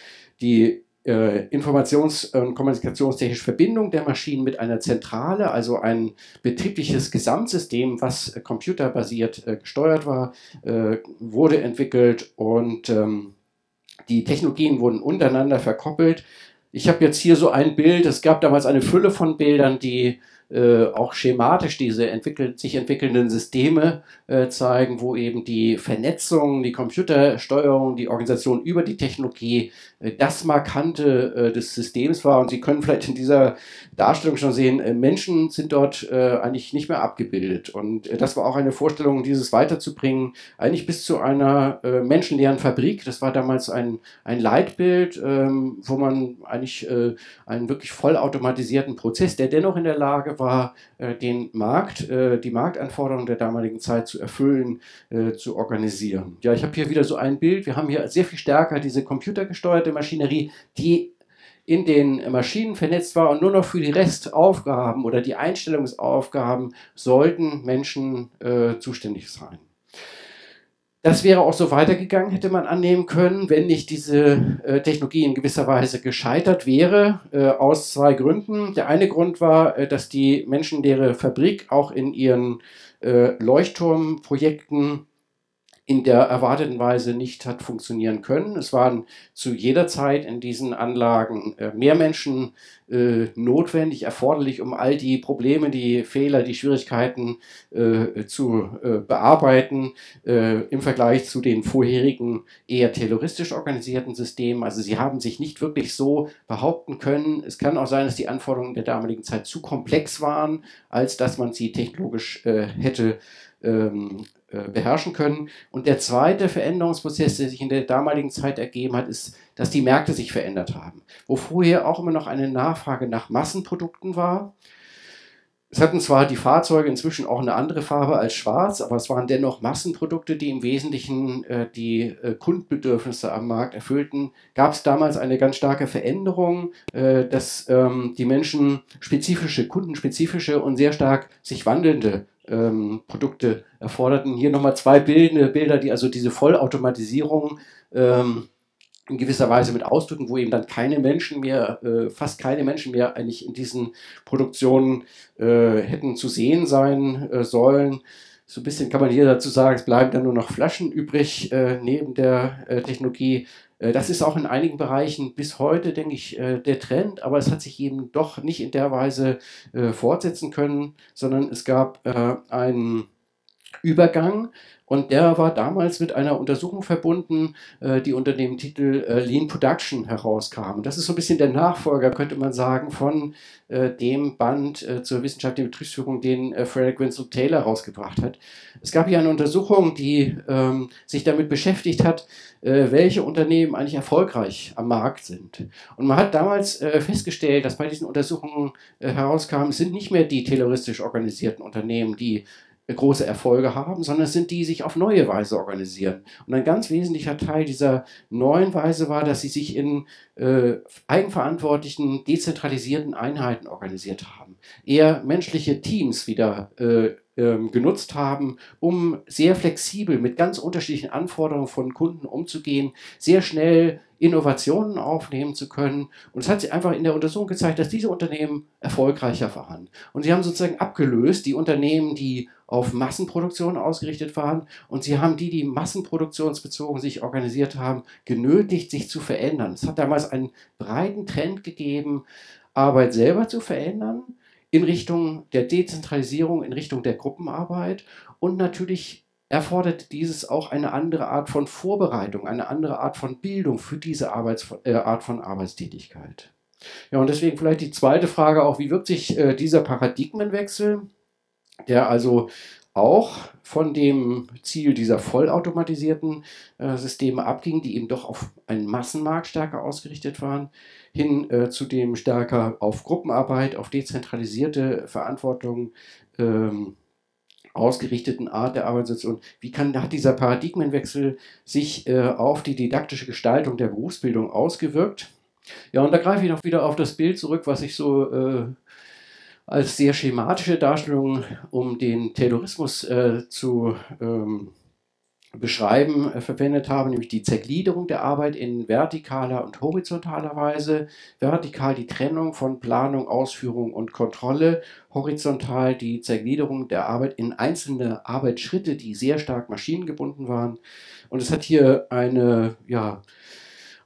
Die äh, Informations- und kommunikationstechnische Verbindung der Maschinen mit einer Zentrale, also ein betriebliches Gesamtsystem, was computerbasiert äh, gesteuert war, äh, wurde entwickelt und ähm, die Technologien wurden untereinander verkoppelt. Ich habe jetzt hier so ein Bild, es gab damals eine Fülle von Bildern, die äh, auch schematisch diese entwickelt, sich entwickelnden Systeme äh, zeigen, wo eben die Vernetzung, die Computersteuerung, die Organisation über die Technologie das Markante äh, des Systems war. Und Sie können vielleicht in dieser Darstellung schon sehen, äh, Menschen sind dort äh, eigentlich nicht mehr abgebildet. Und das war auch eine Vorstellung, dieses weiterzubringen, eigentlich bis zu einer menschenleeren Fabrik. Das war damals ein, ein Leitbild, ähm, wo man eigentlich einen wirklich vollautomatisierten Prozess, der dennoch in der Lage war, äh, den Markt, äh, die Marktanforderungen der damaligen Zeit zu erfüllen, äh, zu organisieren. Ja, ich habe hier wieder so ein Bild. Wir haben hier sehr viel stärker diese computergesteuerte Maschinerie, die in den Maschinen vernetzt war und nur noch für die Restaufgaben oder die Einstellungsaufgaben sollten Menschen äh, zuständig sein. Das wäre auch so weitergegangen, hätte man annehmen können, wenn nicht diese äh, Technologie in gewisser Weise gescheitert wäre, äh, aus zwei Gründen. Der eine Grund war, äh, dass die menschenleere Fabrik auch in ihren äh, Leuchtturmprojekten in der erwarteten Weise nicht hat funktionieren können. Es waren zu jeder Zeit in diesen Anlagen äh, mehr Menschen äh, notwendig, erforderlich, um all die Probleme, die Fehler, die Schwierigkeiten äh, zu bearbeiten im Vergleich zu den vorherigen eher terroristisch organisierten Systemen. Also sie haben sich nicht wirklich so behaupten können. Es kann auch sein, dass die Anforderungen der damaligen Zeit zu komplex waren, als dass man sie technologisch hätte ähm, äh, beherrschen können. Und der zweite Veränderungsprozess, der sich in der damaligen Zeit ergeben hat, ist, dass die Märkte sich verändert haben. Wo vorher auch immer noch eine Nachfrage nach Massenprodukten war. Es hatten zwar die Fahrzeuge inzwischen auch eine andere Farbe als schwarz, aber es waren dennoch Massenprodukte, die im Wesentlichen äh, die äh, Kundenbedürfnisse am Markt erfüllten. Gab es damals eine ganz starke Veränderung, äh, dass ähm, die Menschen spezifische, kundenspezifische und sehr stark sich wandelnde ähm, Produkte erforderten. Hier nochmal zwei bildende Bilder, die also diese Vollautomatisierung ähm, in gewisser Weise mit ausdrücken, wo eben dann keine Menschen mehr, äh, fast keine Menschen mehr eigentlich in diesen Produktionen äh, hätten zu sehen sein äh, sollen. So ein bisschen kann man hier dazu sagen, es bleiben dann nur noch Flaschen übrig äh, neben der äh, Technologie. Äh, das ist auch in einigen Bereichen bis heute, denke ich, äh, der Trend, aber es hat sich eben doch nicht in der Weise äh, fortsetzen können, sondern es gab einen Übergang und der war damals mit einer Untersuchung verbunden, äh, die unter dem Titel äh, Lean Production herauskam. Das ist so ein bisschen der Nachfolger, könnte man sagen, von äh, dem Band zur wissenschaftlichen Betriebsführung, den Frederick Winslow Taylor rausgebracht hat. Es gab hier eine Untersuchung, die ähm, sich damit beschäftigt hat, welche Unternehmen eigentlich erfolgreich am Markt sind. Und man hat damals festgestellt, dass bei diesen Untersuchungen herauskam, es sind nicht mehr die terroristisch organisierten Unternehmen, die große Erfolge haben, sondern es sind die, die sich auf neue Weise organisieren. Und ein ganz wesentlicher Teil dieser neuen Weise war, dass sie sich in äh, eigenverantwortlichen, dezentralisierten Einheiten organisiert haben. Eher menschliche Teams wieder äh, ähm, genutzt haben, um sehr flexibel mit ganz unterschiedlichen Anforderungen von Kunden umzugehen, sehr schnell Innovationen aufnehmen zu können. Und es hat sich einfach in der Untersuchung gezeigt, dass diese Unternehmen erfolgreicher waren. Und sie haben sozusagen abgelöst die Unternehmen, die auf Massenproduktion ausgerichtet waren. Und sie haben die, die massenproduktionsbezogen sich organisiert haben, genötigt, sich zu verändern. Es hat damals einen breiten Trend gegeben, Arbeit selber zu verändern in Richtung der Dezentralisierung, in Richtung der Gruppenarbeit und natürlich erfordert dieses auch eine andere Art von Vorbereitung, eine andere Art von Bildung für diese Arbeits äh, Art von Arbeitstätigkeit. Ja, und deswegen vielleicht die zweite Frage auch, wie wirkt sich äh, dieser Paradigmenwechsel, der also auch von dem Ziel dieser vollautomatisierten äh, Systeme abging, die eben doch auf einen Massenmarkt stärker ausgerichtet waren, hin äh, zu dem stärker auf Gruppenarbeit, auf dezentralisierte Verantwortung ähm, ausgerichteten Art der Arbeitssituation. Wie kann, hat dieser Paradigmenwechsel sich äh, auf die didaktische Gestaltung der Berufsbildung ausgewirkt? Ja, und da greife ich noch wieder auf das Bild zurück, was ich so äh, als sehr schematische Darstellung, um den Terrorismus äh, zu ähm, beschreiben, äh, verwendet habe, nämlich die Zergliederung der Arbeit in vertikaler und horizontaler Weise. Vertikal die Trennung von Planung, Ausführung und Kontrolle, horizontal die Zergliederung der Arbeit in einzelne Arbeitsschritte, die sehr stark maschinengebunden waren. Und es hat hier eine ja,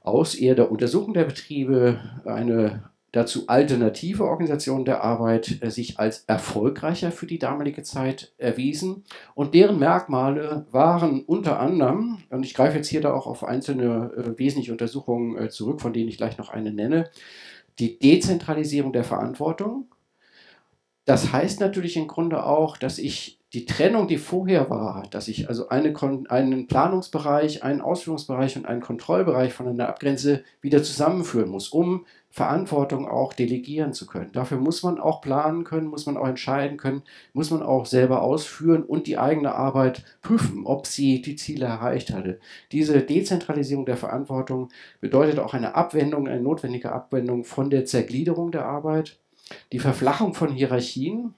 aus eher der Untersuchung der Betriebe eine dazu alternative Organisation der Arbeit äh, sich als erfolgreicher für die damalige Zeit erwiesen. Und deren Merkmale waren unter anderem, und ich greife jetzt hier da auch auf einzelne äh, wesentliche Untersuchungen äh, zurück, von denen ich gleich noch eine nenne, die Dezentralisierung der Verantwortung. Das heißt natürlich im Grunde auch, dass ich die Trennung, die vorher war, dass ich also eine, einen Planungsbereich, einen Ausführungsbereich und einen Kontrollbereich voneinander abgrenze, wieder zusammenführen muss, um Verantwortung auch delegieren zu können. Dafür muss man auch planen können, muss man auch entscheiden können, muss man auch selber ausführen und die eigene Arbeit prüfen, ob sie die Ziele erreicht hatte. Diese Dezentralisierung der Verantwortung bedeutet auch eine Abwendung, eine notwendige Abwendung von der Zergliederung der Arbeit, die Verflachung von Hierarchien,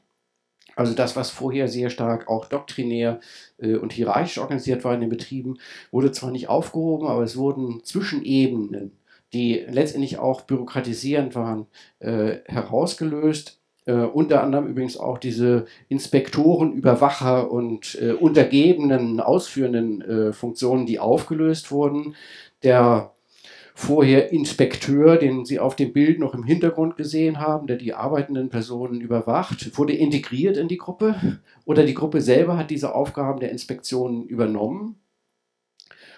also das, was vorher sehr stark auch doktrinär äh, und hierarchisch organisiert war in den Betrieben, wurde zwar nicht aufgehoben, aber es wurden Zwischenebenen die letztendlich auch bürokratisierend waren, äh, herausgelöst. Äh, unter anderem übrigens auch diese Inspektoren, Überwacher und äh, untergebenen, ausführenden äh, Funktionen, die aufgelöst wurden. Der vorher Inspekteur, den Sie auf dem Bild noch im Hintergrund gesehen haben, der die arbeitenden Personen überwacht, wurde integriert in die Gruppe oder die Gruppe selber hat diese Aufgaben der Inspektion übernommen.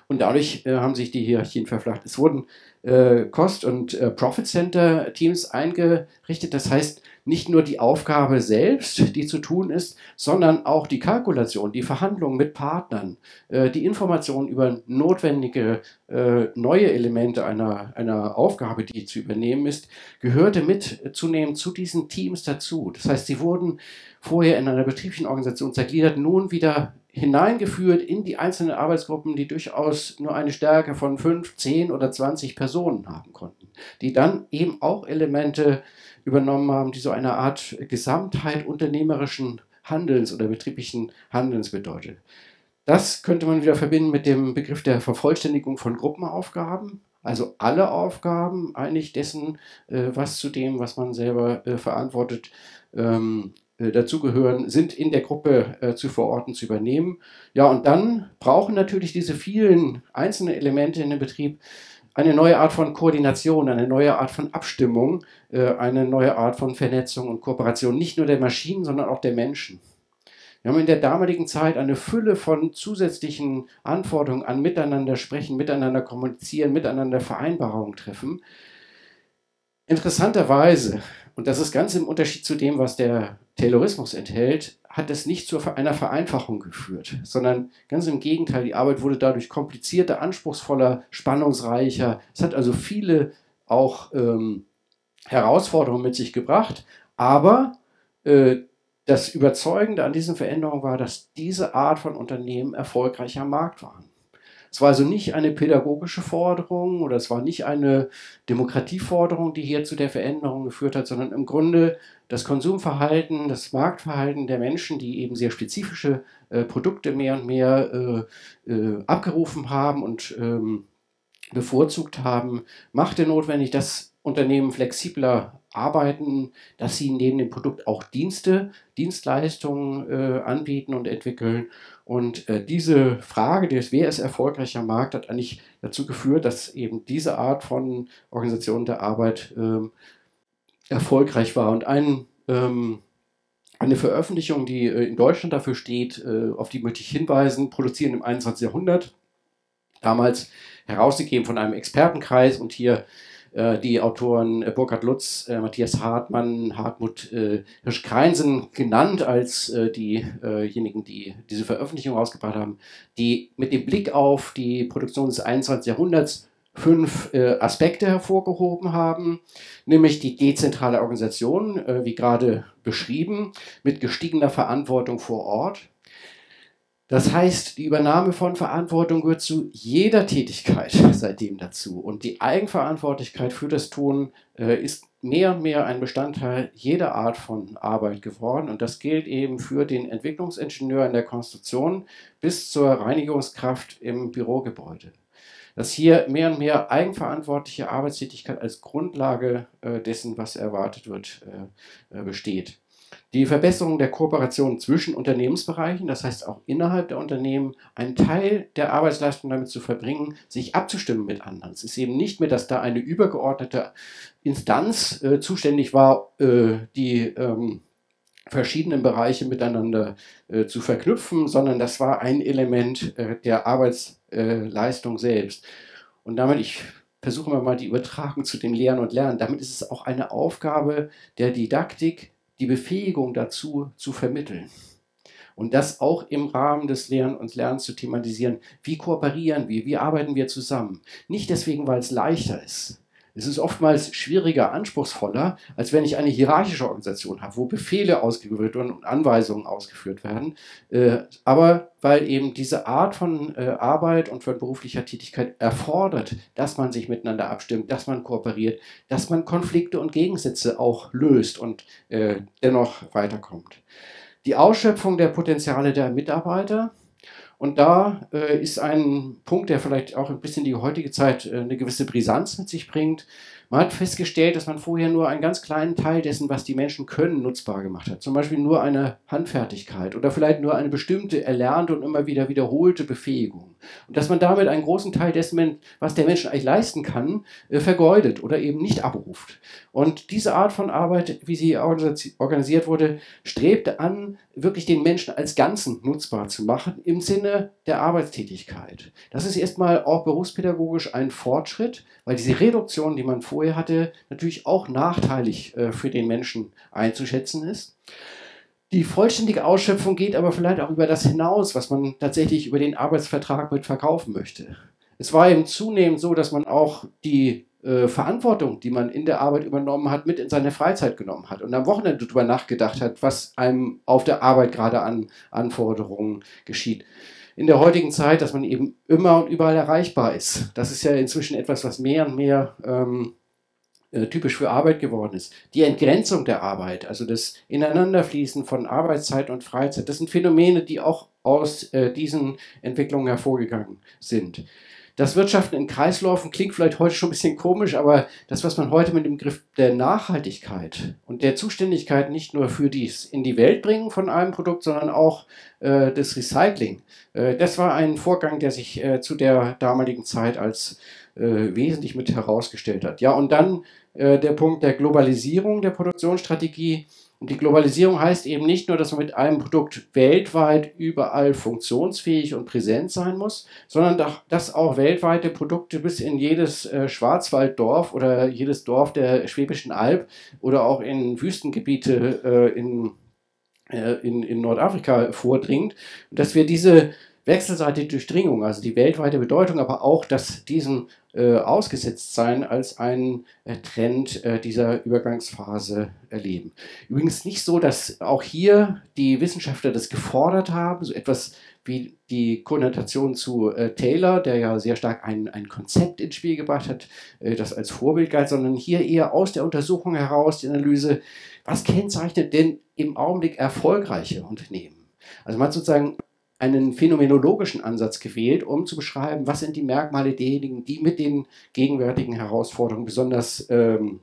Und dadurch äh, haben sich die Hierarchien verflacht. Es wurden äh, Cost- und äh, Profit-Center-Teams eingerichtet. Das heißt, nicht nur die Aufgabe selbst, die zu tun ist, sondern auch die Kalkulation, die Verhandlungen mit Partnern, äh, die Informationen über notwendige äh, neue Elemente einer, einer Aufgabe, die zu übernehmen ist, gehörte mit zunehmend zu diesen Teams dazu. Das heißt, sie wurden vorher in einer betrieblichen Organisation zergliedert, nun wieder hineingeführt in die einzelnen Arbeitsgruppen, die durchaus nur eine Stärke von 5, 10 oder 20 Personen haben konnten, die dann eben auch Elemente übernommen haben, die so eine Art Gesamtheit unternehmerischen Handelns oder betrieblichen Handelns bedeutet. Das könnte man wieder verbinden mit dem Begriff der Vervollständigung von Gruppenaufgaben. Also alle Aufgaben eigentlich dessen, äh, was zu dem, was man selber äh, verantwortet, ähm, äh, dazugehören, sind in der Gruppe äh, zu verorten, zu übernehmen. Ja, und dann brauchen natürlich diese vielen einzelnen Elemente in dem Betrieb eine neue Art von Koordination, eine neue Art von Abstimmung, äh, eine neue Art von Vernetzung und Kooperation, nicht nur der Maschinen, sondern auch der Menschen. Wir haben in der damaligen Zeit eine Fülle von zusätzlichen Anforderungen an Miteinander sprechen, miteinander kommunizieren, miteinander Vereinbarungen treffen. Interessanterweise, und das ist ganz im Unterschied zu dem, was der Taylorismus enthält, hat es nicht zu einer Vereinfachung geführt, sondern ganz im Gegenteil, die Arbeit wurde dadurch komplizierter, anspruchsvoller, spannungsreicher. Es hat also viele auch ähm, Herausforderungen mit sich gebracht, aber äh, das Überzeugende an diesen Veränderungen war, dass diese Art von Unternehmen erfolgreicher Markt waren. Es war also nicht eine pädagogische Forderung oder es war nicht eine Demokratieforderung, die hier zu der Veränderung geführt hat, sondern im Grunde das Konsumverhalten, das Marktverhalten der Menschen, die eben sehr spezifische äh, Produkte mehr und mehr äh, äh, abgerufen haben und ähm, bevorzugt haben, machte notwendig, dass Unternehmen flexibler arbeiten, dass sie neben dem Produkt auch Dienste, Dienstleistungen äh, anbieten und entwickeln. Und äh, diese Frage, des, wer ist erfolgreicher Markt, hat eigentlich dazu geführt, dass eben diese Art von Organisation der Arbeit ähm, erfolgreich war. Und ein, ähm, eine Veröffentlichung, die äh, in Deutschland dafür steht, äh, auf die möchte ich hinweisen, produzieren im 21. Jahrhundert, damals herausgegeben von einem Expertenkreis und hier die Autoren äh, Burkhard Lutz, äh, Matthias Hartmann, Hartmut äh, Hirsch-Kreinsen genannt als äh, diejenigen, die diese Veröffentlichung rausgebracht haben, die mit dem Blick auf die Produktion des 21. Jahrhunderts fünf äh, Aspekte hervorgehoben haben, nämlich die dezentrale Organisation, äh, wie gerade beschrieben, mit gestiegener Verantwortung vor Ort. Das heißt, die Übernahme von Verantwortung gehört zu jeder Tätigkeit seitdem dazu. Und die Eigenverantwortlichkeit für das Tun äh, ist mehr und mehr ein Bestandteil jeder Art von Arbeit geworden. Und das gilt eben für den Entwicklungsingenieur in der Konstruktion bis zur Reinigungskraft im Bürogebäude dass hier mehr und mehr eigenverantwortliche Arbeitstätigkeit als Grundlage äh, dessen, was erwartet wird, äh, äh, besteht. Die Verbesserung der Kooperation zwischen Unternehmensbereichen, das heißt auch innerhalb der Unternehmen, einen Teil der Arbeitsleistung damit zu verbringen, sich abzustimmen mit anderen. Es ist eben nicht mehr, dass da eine übergeordnete Instanz äh, zuständig war, äh, die ähm, verschiedenen Bereiche miteinander äh, zu verknüpfen, sondern das war ein Element äh, der Arbeitsleistung selbst. Und damit, ich versuche mal die Übertragung zu dem Lehren und Lernen, damit ist es auch eine Aufgabe der Didaktik, die Befähigung dazu zu vermitteln. Und das auch im Rahmen des Lehren und Lernens zu thematisieren. Wie kooperieren wir? Wie arbeiten wir zusammen? Nicht deswegen, weil es leichter ist, es ist oftmals schwieriger, anspruchsvoller, als wenn ich eine hierarchische Organisation habe, wo Befehle ausgeführt werden und Anweisungen ausgeführt werden. Äh, aber weil eben diese Art von äh, Arbeit und von beruflicher Tätigkeit erfordert, dass man sich miteinander abstimmt, dass man kooperiert, dass man Konflikte und Gegensätze auch löst und äh, dennoch weiterkommt. Die Ausschöpfung der Potenziale der Mitarbeiter und da äh, ist ein Punkt, der vielleicht auch ein bisschen die heutige Zeit äh, eine gewisse Brisanz mit sich bringt. Man hat festgestellt, dass man vorher nur einen ganz kleinen Teil dessen, was die Menschen können, nutzbar gemacht hat. Zum Beispiel nur eine Handfertigkeit oder vielleicht nur eine bestimmte erlernte und immer wieder wiederholte Befähigung. Und dass man damit einen großen Teil dessen, was der Mensch eigentlich leisten kann, äh, vergeudet oder eben nicht abruft. Und diese Art von Arbeit, wie sie organisiert wurde, strebte an, wirklich den Menschen als Ganzen nutzbar zu machen im Sinne der Arbeitstätigkeit. Das ist erstmal auch berufspädagogisch ein Fortschritt, weil diese Reduktion, die man vorher hatte, natürlich auch nachteilig äh, für den Menschen einzuschätzen ist. Die vollständige Ausschöpfung geht aber vielleicht auch über das hinaus, was man tatsächlich über den Arbeitsvertrag mit verkaufen möchte. Es war eben zunehmend so, dass man auch die äh, Verantwortung, die man in der Arbeit übernommen hat, mit in seine Freizeit genommen hat und am Wochenende darüber nachgedacht hat, was einem auf der Arbeit gerade an Anforderungen geschieht. In der heutigen Zeit, dass man eben immer und überall erreichbar ist. Das ist ja inzwischen etwas, was mehr und mehr ähm, äh, typisch für Arbeit geworden ist. Die Entgrenzung der Arbeit, also das Ineinanderfließen von Arbeitszeit und Freizeit, das sind Phänomene, die auch aus äh, diesen Entwicklungen hervorgegangen sind. Das Wirtschaften in Kreisläufen klingt vielleicht heute schon ein bisschen komisch, aber das, was man heute mit dem Begriff der Nachhaltigkeit und der Zuständigkeit nicht nur für dies in die Welt bringen von einem Produkt, sondern auch äh, das Recycling, äh, das war ein Vorgang, der sich äh, zu der damaligen Zeit als äh, wesentlich mit herausgestellt hat. Ja, und dann äh, der Punkt der Globalisierung der Produktionsstrategie und die Globalisierung heißt eben nicht nur, dass man mit einem Produkt weltweit überall funktionsfähig und präsent sein muss, sondern dass auch weltweite Produkte bis in jedes äh, Schwarzwalddorf oder jedes Dorf der Schwäbischen Alb oder auch in Wüstengebiete äh, in, in, in Nordafrika vordringt. Und dass wir diese wechselseitige Durchdringung, also die weltweite Bedeutung, aber auch das diesem äh, ausgesetzt sein als ein äh, Trend äh, dieser Übergangsphase erleben. Übrigens nicht so, dass auch hier die Wissenschaftler das gefordert haben, so etwas wie die Konnotation zu äh, Taylor, der ja sehr stark ein, ein Konzept ins Spiel gebracht hat, äh, das als Vorbild galt, sondern hier eher aus der Untersuchung heraus die Analyse, was kennzeichnet denn im Augenblick erfolgreiche Unternehmen? Also man hat sozusagen einen phänomenologischen Ansatz gewählt, um zu beschreiben, was sind die Merkmale derjenigen, die mit den gegenwärtigen Herausforderungen besonders ähm,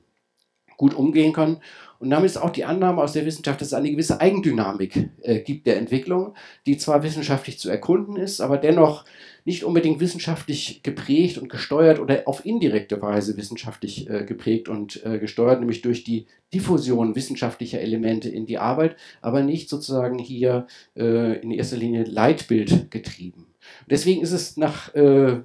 gut umgehen können. Und damit ist auch die Annahme aus der Wissenschaft, dass es eine gewisse Eigendynamik äh, gibt der Entwicklung, die zwar wissenschaftlich zu erkunden ist, aber dennoch nicht unbedingt wissenschaftlich geprägt und gesteuert oder auf indirekte Weise wissenschaftlich äh, geprägt und äh, gesteuert, nämlich durch die Diffusion wissenschaftlicher Elemente in die Arbeit, aber nicht sozusagen hier äh, in erster Linie Leitbild getrieben. Deswegen ist es nach äh,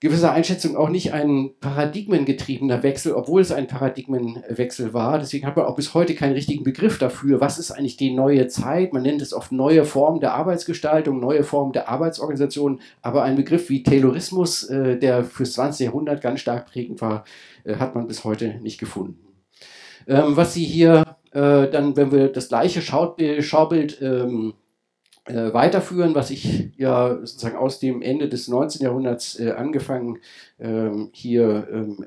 gewisser Einschätzung auch nicht ein paradigmengetriebener Wechsel, obwohl es ein Paradigmenwechsel war. Deswegen hat man auch bis heute keinen richtigen Begriff dafür. Was ist eigentlich die neue Zeit? Man nennt es oft neue Formen der Arbeitsgestaltung, neue Formen der Arbeitsorganisation. Aber ein Begriff wie Taylorismus, äh, der fürs 20. Jahrhundert ganz stark prägend war, äh, hat man bis heute nicht gefunden. Ähm, was Sie hier äh, dann, wenn wir das gleiche Schaubild, Schaubild ähm, äh, weiterführen, was ich ja sozusagen aus dem Ende des 19. Jahrhunderts äh, angefangen ähm, hier ähm,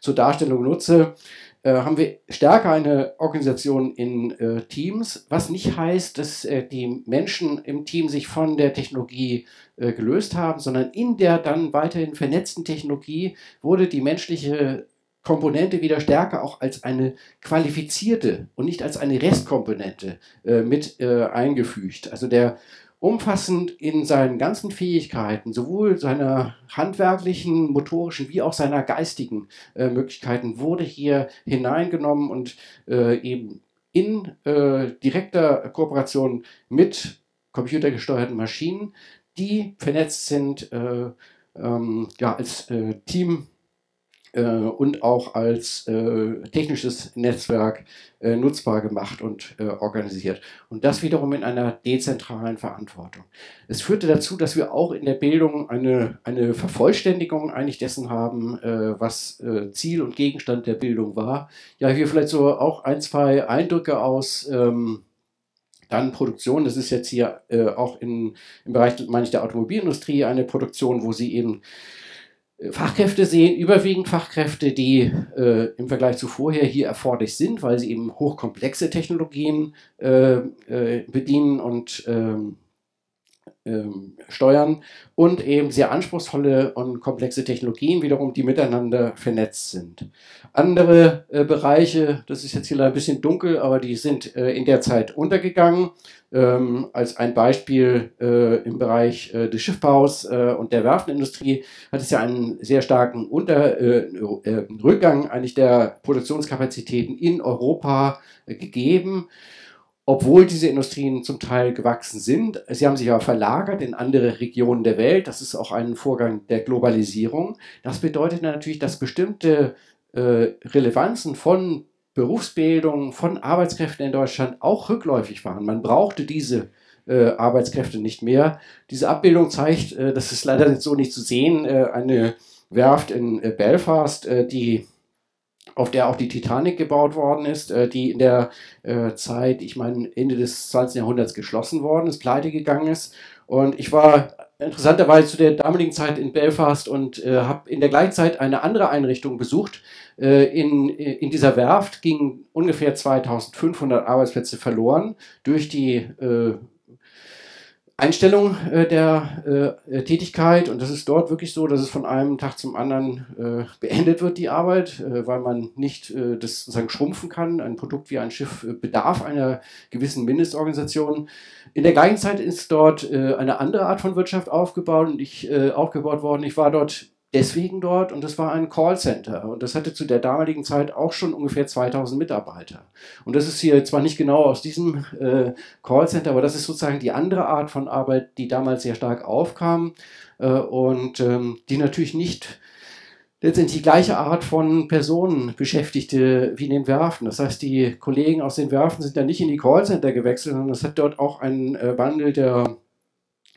zur Darstellung nutze, äh, haben wir stärker eine Organisation in äh, Teams, was nicht heißt, dass äh, die Menschen im Team sich von der Technologie äh, gelöst haben, sondern in der dann weiterhin vernetzten Technologie wurde die menschliche Komponente wieder stärker auch als eine qualifizierte und nicht als eine Restkomponente äh, mit äh, eingefügt. Also der umfassend in seinen ganzen Fähigkeiten, sowohl seiner handwerklichen, motorischen wie auch seiner geistigen äh, Möglichkeiten, wurde hier hineingenommen und äh, eben in äh, direkter Kooperation mit computergesteuerten Maschinen, die vernetzt sind, äh, ähm, ja, als Team und auch als äh, technisches Netzwerk äh, nutzbar gemacht und äh, organisiert. Und das wiederum in einer dezentralen Verantwortung. Es führte dazu, dass wir auch in der Bildung eine, eine Vervollständigung eigentlich dessen haben, äh, was äh, Ziel und Gegenstand der Bildung war. Ja, hier vielleicht so auch ein, zwei Eindrücke aus. Ähm, dann Produktion, das ist jetzt hier auch in, im Bereich, meine ich, der Automobilindustrie eine Produktion, wo sie eben Fachkräfte sehen, überwiegend Fachkräfte, die äh, im Vergleich zu vorher hier erforderlich sind, weil sie eben hochkomplexe Technologien äh, äh, bedienen und ähm, ähm, steuern und eben sehr anspruchsvolle und komplexe Technologien wiederum, die miteinander vernetzt sind. Andere äh, Bereiche, das ist jetzt hier ein bisschen dunkel, aber die sind äh, in der Zeit untergegangen. Ähm, als ein Beispiel äh, im Bereich äh, des Schiffbaus äh, und der Werftenindustrie hat es ja einen sehr starken Unter äh, Rückgang eigentlich der Produktionskapazitäten in Europa gegeben obwohl diese Industrien zum Teil gewachsen sind. Sie haben sich aber verlagert in andere Regionen der Welt. Das ist auch ein Vorgang der Globalisierung. Das bedeutet natürlich, dass bestimmte äh, Relevanzen von Berufsbildung, von Arbeitskräften in Deutschland auch rückläufig waren. Man brauchte diese äh, Arbeitskräfte nicht mehr. Diese Abbildung zeigt, äh, das ist leider so nicht zu sehen, äh, eine Werft in äh, Belfast, äh, die auf der auch die Titanic gebaut worden ist, äh, die in der äh, Zeit, ich meine Ende des 20. Jahrhunderts geschlossen worden ist, pleite gegangen ist. Und ich war interessanterweise zu der damaligen Zeit in Belfast und äh, habe in der gleichen Zeit eine andere Einrichtung besucht. Äh, in, in dieser Werft gingen ungefähr 2500 Arbeitsplätze verloren durch die äh, Einstellung äh, der äh, Tätigkeit und das ist dort wirklich so, dass es von einem Tag zum anderen äh, beendet wird, die Arbeit, äh, weil man nicht äh, das sozusagen schrumpfen kann. Ein Produkt wie ein Schiff äh, bedarf einer gewissen Mindestorganisation. In der gleichen Zeit ist dort eine andere Art von Wirtschaft aufgebaut und ich aufgebaut worden. Ich war dort deswegen dort und das war ein Callcenter und das hatte zu der damaligen Zeit auch schon ungefähr 2000 Mitarbeiter. Und das ist hier zwar nicht genau aus diesem äh, Callcenter, aber das ist sozusagen die andere Art von Arbeit, die damals sehr stark aufkam äh, und ähm, die natürlich nicht letztendlich die gleiche Art von Personen beschäftigte wie in den Werften. Das heißt, die Kollegen aus den Werften sind dann nicht in die Callcenter gewechselt, sondern es hat dort auch einen äh, Wandel der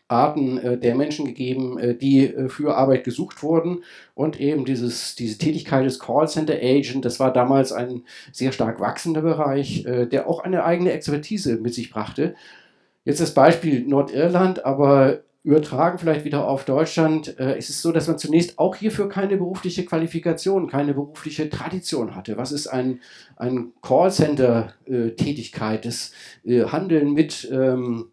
Arten äh, der Menschen gegeben, äh, die äh, für Arbeit gesucht wurden. Und eben dieses, diese Tätigkeit des Callcenter Agent, das war damals ein sehr stark wachsender Bereich, äh, der auch eine eigene Expertise mit sich brachte. Jetzt das Beispiel Nordirland, aber übertragen vielleicht wieder auf Deutschland, äh, ist so, dass man zunächst auch hierfür keine berufliche Qualifikation, keine berufliche Tradition hatte. Was ist ein, ein Callcenter-Tätigkeit, das äh, Handeln mit ähm,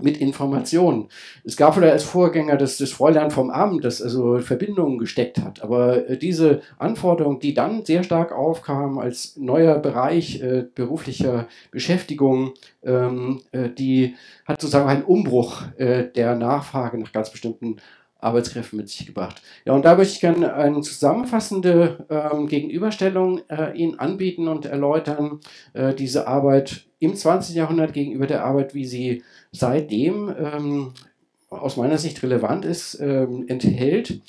mit Informationen. Es gab vielleicht als Vorgänger das, das Fräulein vom Amt, das also Verbindungen gesteckt hat. Aber äh, diese Anforderung, die dann sehr stark aufkam als neuer Bereich äh, beruflicher Beschäftigung, ähm, äh, die hat sozusagen einen Umbruch äh, der Nachfrage nach ganz bestimmten Arbeitskräften mit sich gebracht. Ja, und da möchte ich gerne eine zusammenfassende ähm, Gegenüberstellung äh, Ihnen anbieten und erläutern, äh, diese Arbeit im 20. Jahrhundert gegenüber der Arbeit, wie sie seitdem ähm, aus meiner Sicht relevant ist, ähm, enthält.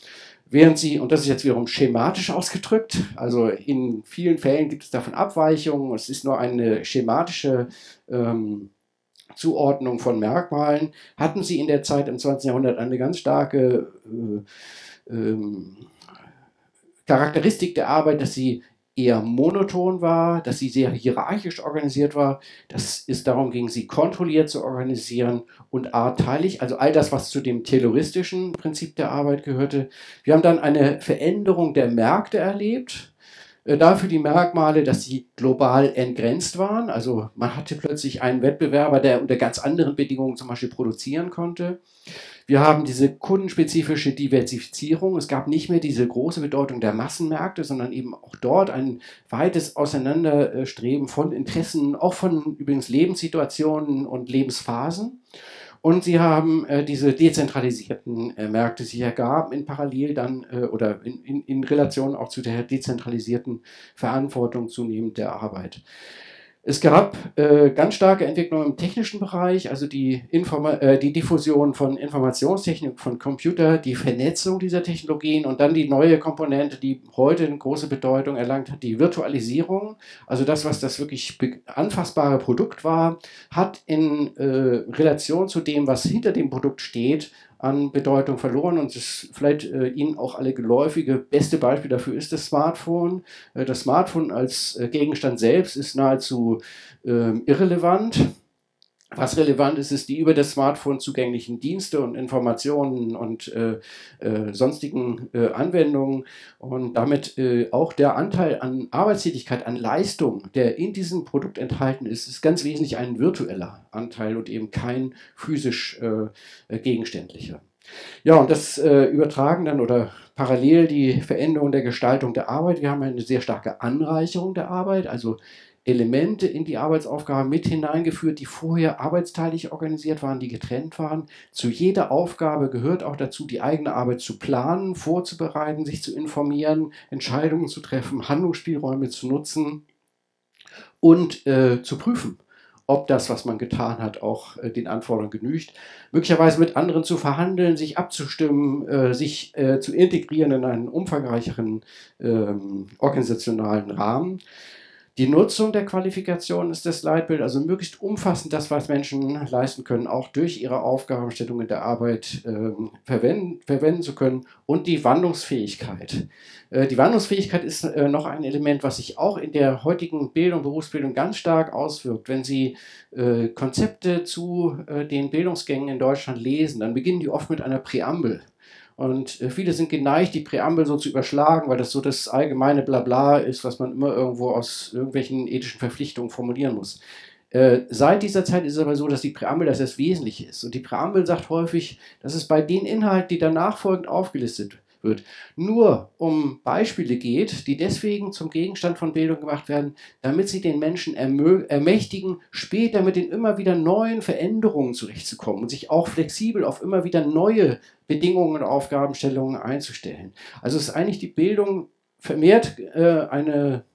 Während sie, und das ist jetzt wiederum schematisch ausgedrückt, also in vielen Fällen gibt es davon Abweichungen, es ist nur eine schematische ähm, Zuordnung von Merkmalen, hatten sie in der Zeit im 20. Jahrhundert eine ganz starke äh, ähm, Charakteristik der Arbeit, dass sie eher monoton war, dass sie sehr hierarchisch organisiert war, dass es darum ging, sie kontrolliert zu organisieren und artteilig, also all das, was zu dem tayloristischen Prinzip der Arbeit gehörte. Wir haben dann eine Veränderung der Märkte erlebt, äh, dafür die Merkmale, dass sie global entgrenzt waren. Also man hatte plötzlich einen Wettbewerber, der unter ganz anderen Bedingungen zum Beispiel produzieren konnte. Wir haben diese kundenspezifische Diversifizierung. Es gab nicht mehr diese große Bedeutung der Massenmärkte, sondern eben auch dort ein weites Auseinanderstreben von Interessen, auch von übrigens Lebenssituationen und Lebensphasen. Und sie haben äh, diese dezentralisierten äh, Märkte sich ergaben in parallel dann äh, oder in, in, in Relation auch zu der dezentralisierten Verantwortung zunehmend der Arbeit. Es gab äh, ganz starke Entwicklungen im technischen Bereich, also die, Informa äh, die Diffusion von Informationstechnik, von Computer, die Vernetzung dieser Technologien und dann die neue Komponente, die heute eine große Bedeutung erlangt hat, die Virtualisierung. Also das, was das wirklich anfassbare Produkt war, hat in äh, Relation zu dem, was hinter dem Produkt steht, an Bedeutung verloren und das vielleicht äh, Ihnen auch alle geläufige beste Beispiel dafür ist das Smartphone. Äh, das Smartphone als äh, Gegenstand selbst ist nahezu ähm, irrelevant. Was relevant ist, ist die über das Smartphone zugänglichen Dienste und Informationen und äh, äh, sonstigen äh, Anwendungen und damit äh, auch der Anteil an Arbeitstätigkeit, an Leistung, der in diesem Produkt enthalten ist, ist ganz wesentlich ein virtueller Anteil und eben kein physisch äh, gegenständlicher. Ja, und das äh, übertragen dann oder parallel die Veränderung der Gestaltung der Arbeit. Wir haben eine sehr starke Anreicherung der Arbeit, also Elemente in die Arbeitsaufgabe mit hineingeführt, die vorher arbeitsteilig organisiert waren, die getrennt waren. Zu jeder Aufgabe gehört auch dazu, die eigene Arbeit zu planen, vorzubereiten, sich zu informieren, Entscheidungen zu treffen, Handlungsspielräume zu nutzen und äh, zu prüfen ob das, was man getan hat, auch äh, den Anforderungen genügt. Möglicherweise mit anderen zu verhandeln, sich abzustimmen, äh, sich äh, zu integrieren in einen umfangreicheren ähm, organisationalen Rahmen. Die Nutzung der Qualifikation ist das Leitbild, also möglichst umfassend das, was Menschen leisten können, auch durch ihre Aufgabenstellung in der Arbeit äh, verwenden, verwenden zu können und die Wandlungsfähigkeit. Äh, die Wandlungsfähigkeit ist äh, noch ein Element, was sich auch in der heutigen Bildung, Berufsbildung ganz stark auswirkt. Wenn Sie äh, Konzepte zu äh, den Bildungsgängen in Deutschland lesen, dann beginnen die oft mit einer Präambel. Und äh, viele sind geneigt, die Präambel so zu überschlagen, weil das so das allgemeine Blabla ist, was man immer irgendwo aus irgendwelchen ethischen Verpflichtungen formulieren muss. Äh, seit dieser Zeit ist es aber so, dass die Präambel das das Wesentliche ist. Und die Präambel sagt häufig, dass es bei den Inhalten, die danach folgend aufgelistet wird, nur um Beispiele geht, die deswegen zum Gegenstand von Bildung gemacht werden, damit sie den Menschen ermächtigen, später mit den immer wieder neuen Veränderungen zurechtzukommen und sich auch flexibel auf immer wieder neue Bedingungen und Aufgabenstellungen einzustellen. Also ist eigentlich die Bildung vermehrt äh, eine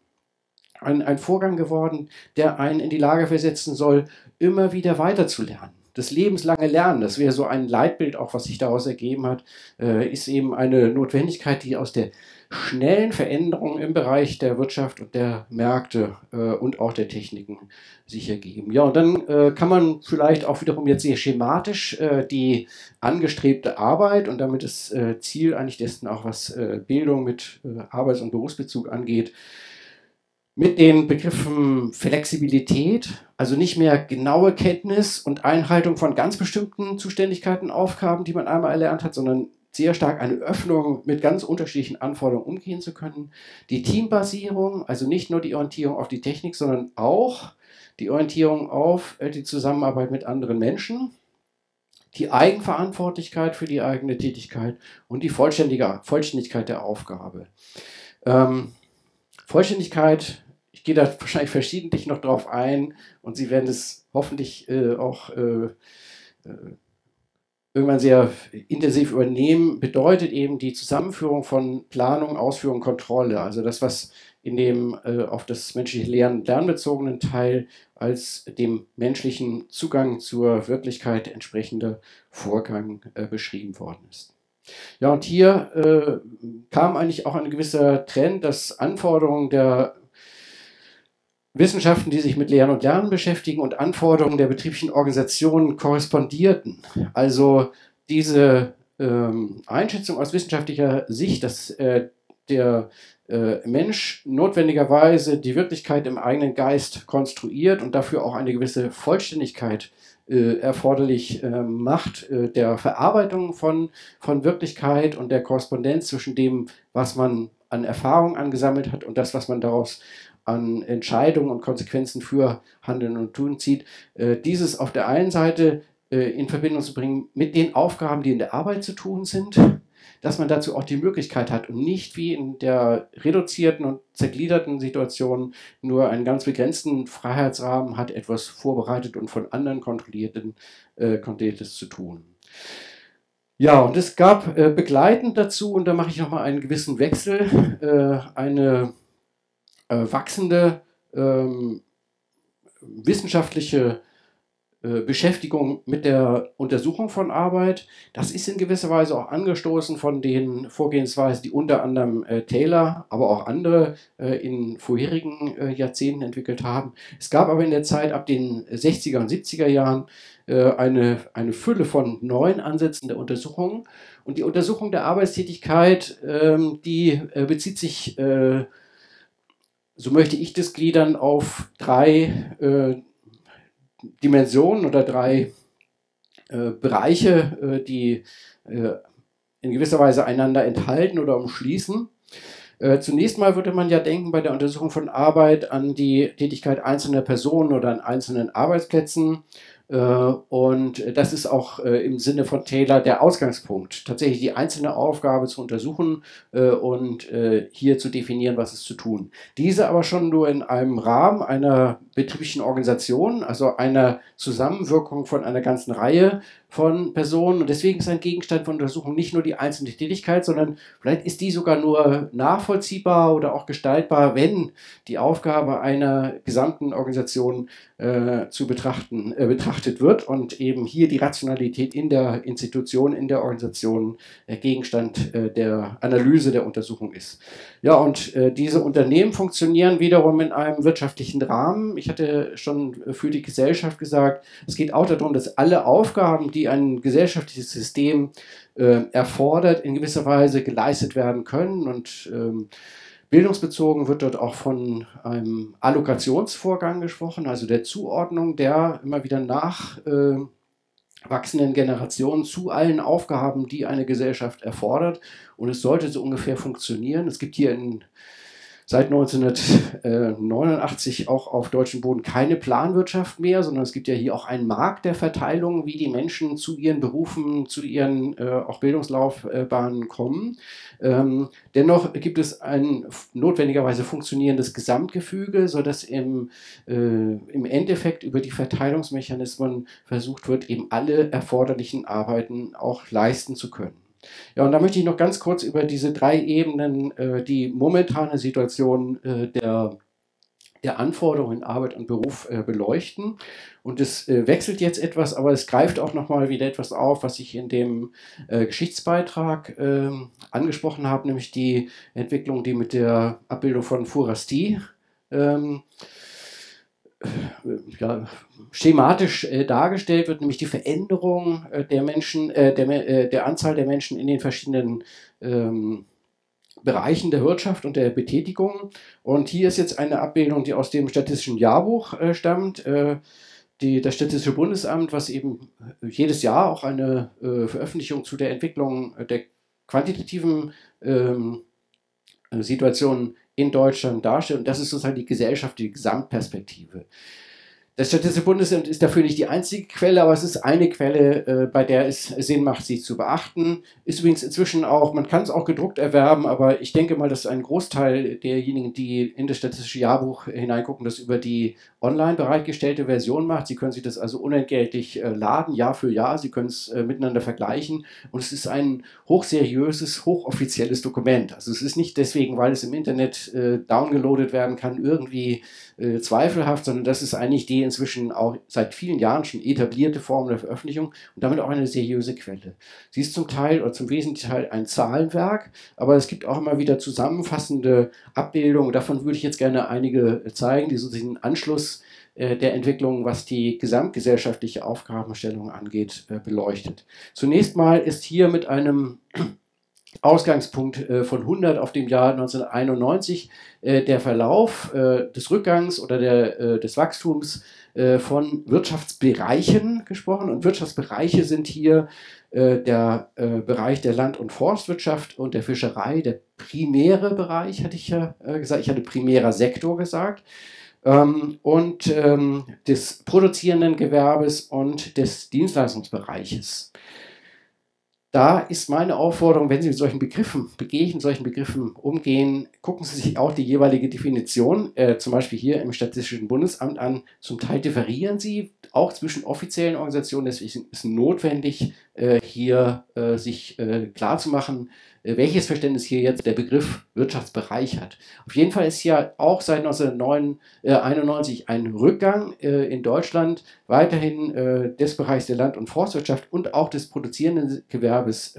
ein, ein Vorgang geworden, der einen in die Lage versetzen soll, immer wieder weiterzulernen das lebenslange Lernen, das wäre so ein Leitbild, auch was sich daraus ergeben hat, äh, ist eben eine Notwendigkeit, die aus der schnellen Veränderung im Bereich der Wirtschaft und der Märkte äh, und auch der Techniken sich ergeben. Ja, und dann äh, kann man vielleicht auch wiederum jetzt sehr schematisch die angestrebte Arbeit und damit das Ziel eigentlich dessen auch, was Bildung mit Arbeits- und Berufsbezug angeht, mit den Begriffen Flexibilität, also nicht mehr genaue Kenntnis und Einhaltung von ganz bestimmten Zuständigkeiten, Aufgaben, die man einmal erlernt hat, sondern sehr stark eine Öffnung mit ganz unterschiedlichen Anforderungen umgehen zu können. Die Teambasierung, also nicht nur die Orientierung auf die Technik, sondern auch die Orientierung auf äh, die Zusammenarbeit mit anderen Menschen, die Eigenverantwortlichkeit für die eigene Tätigkeit und die Vollständigkeit der Aufgabe. Ähm, Vollständigkeit ich gehe da wahrscheinlich verschiedentlich noch drauf ein und Sie werden es hoffentlich äh, auch äh, äh, irgendwann sehr intensiv übernehmen, bedeutet eben die Zusammenführung von Planung, Ausführung, Kontrolle. Also das, was in dem äh, auf das menschliche Lernen lernbezogenen Teil als dem menschlichen Zugang zur Wirklichkeit entsprechender Vorgang äh, beschrieben worden ist. Ja, und hier äh, kam eigentlich auch ein gewisser Trend, dass Anforderungen der Wissenschaften, die sich mit Lehren und Lernen beschäftigen und Anforderungen der betrieblichen Organisationen korrespondierten. Also diese ähm, Einschätzung aus wissenschaftlicher Sicht, dass äh, der äh, Mensch notwendigerweise die Wirklichkeit im eigenen Geist konstruiert und dafür auch eine gewisse Vollständigkeit äh, erforderlich äh, macht, äh, der Verarbeitung von, von Wirklichkeit und der Korrespondenz zwischen dem, was man an Erfahrung angesammelt hat und das, was man daraus an Entscheidungen und Konsequenzen für Handeln und Tun zieht, äh, dieses auf der einen Seite äh, in Verbindung zu bringen mit den Aufgaben, die in der Arbeit zu tun sind, dass man dazu auch die Möglichkeit hat und nicht wie in der reduzierten und zergliederten Situation nur einen ganz begrenzten Freiheitsrahmen hat, etwas vorbereitet und von anderen kontrollierten, äh, kontrolliertes zu tun. Ja, und es gab äh, begleitend dazu, und da mache ich nochmal einen gewissen Wechsel, äh, eine wachsende ähm, wissenschaftliche äh, Beschäftigung mit der Untersuchung von Arbeit. Das ist in gewisser Weise auch angestoßen von den Vorgehensweisen, die unter anderem äh, Taylor, aber auch andere äh, in vorherigen äh, Jahrzehnten entwickelt haben. Es gab aber in der Zeit ab den 60er und 70er Jahren äh, eine, eine Fülle von neuen Ansätzen der Untersuchung. Und die Untersuchung der Arbeitstätigkeit, ähm, die äh, bezieht sich so möchte ich das gliedern auf drei äh, Dimensionen oder drei äh, Bereiche, äh, die äh, in gewisser Weise einander enthalten oder umschließen. Äh, zunächst mal würde man ja denken bei der Untersuchung von Arbeit an die Tätigkeit einzelner Personen oder an einzelnen Arbeitsplätzen und das ist auch äh, im Sinne von Taylor der Ausgangspunkt, tatsächlich die einzelne Aufgabe zu untersuchen äh, und hier zu definieren, was ist zu tun. Diese aber schon nur in einem Rahmen einer betrieblichen Organisation, also einer Zusammenwirkung von einer ganzen Reihe von Personen. Und deswegen ist ein Gegenstand von Untersuchung nicht nur die einzelne Tätigkeit, sondern vielleicht ist die sogar nur nachvollziehbar oder auch gestaltbar, wenn die Aufgabe einer gesamten Organisation äh, zu betrachten, äh, betrachtet wird und eben hier die Rationalität in der Institution, in der Organisation äh, Gegenstand äh, der Analyse der Untersuchung ist. Ja, und äh, diese Unternehmen funktionieren wiederum in einem wirtschaftlichen Rahmen. Ich hatte schon für die Gesellschaft gesagt, es geht auch darum, dass alle Aufgaben, die ein gesellschaftliches System äh, erfordert, in gewisser Weise geleistet werden können. Und ähm, bildungsbezogen wird dort auch von einem Allokationsvorgang gesprochen, also der Zuordnung der immer wieder nach äh, Generationen zu allen Aufgaben, die eine Gesellschaft erfordert. Und es sollte so ungefähr funktionieren. Es gibt hier in seit 1989 auch auf deutschem Boden keine Planwirtschaft mehr, sondern es gibt ja hier auch einen Markt der Verteilung, wie die Menschen zu ihren Berufen, zu ihren äh, auch Bildungslaufbahnen kommen. Ähm, dennoch gibt es ein notwendigerweise funktionierendes Gesamtgefüge, sodass im, äh, im Endeffekt über die Verteilungsmechanismen versucht wird, eben alle erforderlichen Arbeiten auch leisten zu können. Ja, und da möchte ich noch ganz kurz über diese drei Ebenen, äh, die momentane Situation äh, der, der Anforderungen in Arbeit und Beruf äh, beleuchten. Und es äh, wechselt jetzt etwas, aber es greift auch nochmal wieder etwas auf, was ich in dem äh, Geschichtsbeitrag ähm, angesprochen habe, nämlich die Entwicklung, die mit der Abbildung von Furasti ähm, ja, schematisch äh, dargestellt wird, nämlich die Veränderung äh, der Menschen, äh, der, äh, der Anzahl der Menschen in den verschiedenen ähm, Bereichen der Wirtschaft und der Betätigung. Und hier ist jetzt eine Abbildung, die aus dem Statistischen Jahrbuch äh, stammt. Äh, die, das Statistische Bundesamt, was eben jedes Jahr auch eine Veröffentlichung zu der Entwicklung der quantitativen ähm, Situation in Deutschland darstellt. Und das ist sozusagen die Gesellschaft, die Gesamtperspektive. Das Statistische Bundesamt ist dafür nicht die einzige Quelle, aber es ist eine Quelle, äh, bei der es Sinn macht, sie zu beachten. Ist übrigens inzwischen auch, man kann es auch gedruckt erwerben, aber ich denke mal, dass ein Großteil derjenigen, die in das Statistische Jahrbuch hineingucken, das über die online bereitgestellte Version macht. Sie können sich das also unentgeltlich äh, laden, Jahr für Jahr. Sie können es äh, miteinander vergleichen. Und es ist ein hochseriöses, hochoffizielles Dokument. Also es ist nicht deswegen, weil es im Internet äh, downgeloadet werden kann, irgendwie äh, zweifelhaft, sondern das ist eigentlich die inzwischen auch seit vielen Jahren schon etablierte Form der Veröffentlichung und damit auch eine seriöse Quelle. Sie ist zum Teil oder zum wesentlichen Teil ein Zahlenwerk, aber es gibt auch immer wieder zusammenfassende Abbildungen. Davon würde ich jetzt gerne einige zeigen, die so den Anschluss äh, der Entwicklung, was die gesamtgesellschaftliche Aufgabenstellung angeht, äh, beleuchtet. Zunächst mal ist hier mit einem Ausgangspunkt äh, von 100 auf dem Jahr 1991 äh, der Verlauf des Rückgangs oder der, des Wachstums von Wirtschaftsbereichen gesprochen. Und Wirtschaftsbereiche sind hier der Bereich der Land- und Forstwirtschaft und der Fischerei, der primäre Bereich, hatte ich ja gesagt. Ich hatte primärer Sektor gesagt. Ähm, und ähm, des produzierenden Gewerbes und des Dienstleistungsbereiches da ist meine Aufforderung, wenn Sie mit solchen Begriffen begegnen, solchen Begriffen umgehen, gucken Sie sich auch die jeweilige Definition, äh, zum Beispiel hier im Statistischen Bundesamt an. Zum Teil differieren sie auch zwischen offiziellen Organisationen, deswegen ist es notwendig, äh, hier äh, sich äh, klarzumachen, welches Verständnis hier jetzt der Begriff Wirtschaftsbereich hat. Auf jeden Fall ist ja auch seit 1991 ein Rückgang äh, in Deutschland weiterhin äh, des Bereichs der Land- und Forstwirtschaft und auch des produzierenden Gewerbes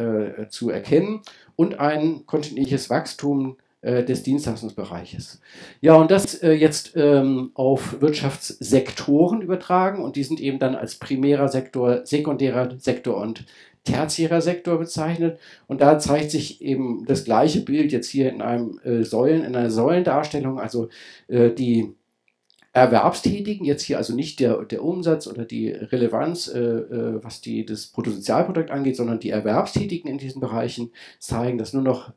zu erkennen und ein kontinuierliches Wachstum des Dienstleistungsbereiches. Ja, und das äh, jetzt ähm, auf Wirtschaftssektoren übertragen und die sind eben dann als primärer Sektor, sekundärer Sektor und tertiärer Sektor bezeichnet. Und da zeigt sich eben das gleiche Bild jetzt hier in einem äh, Säulen, in einer Säulendarstellung, also äh, die Erwerbstätigen, jetzt hier also nicht der, der Umsatz oder die Relevanz, äh, äh was die, das Bruttosozialprodukt angeht, sondern die Erwerbstätigen in diesen Bereichen zeigen, dass nur noch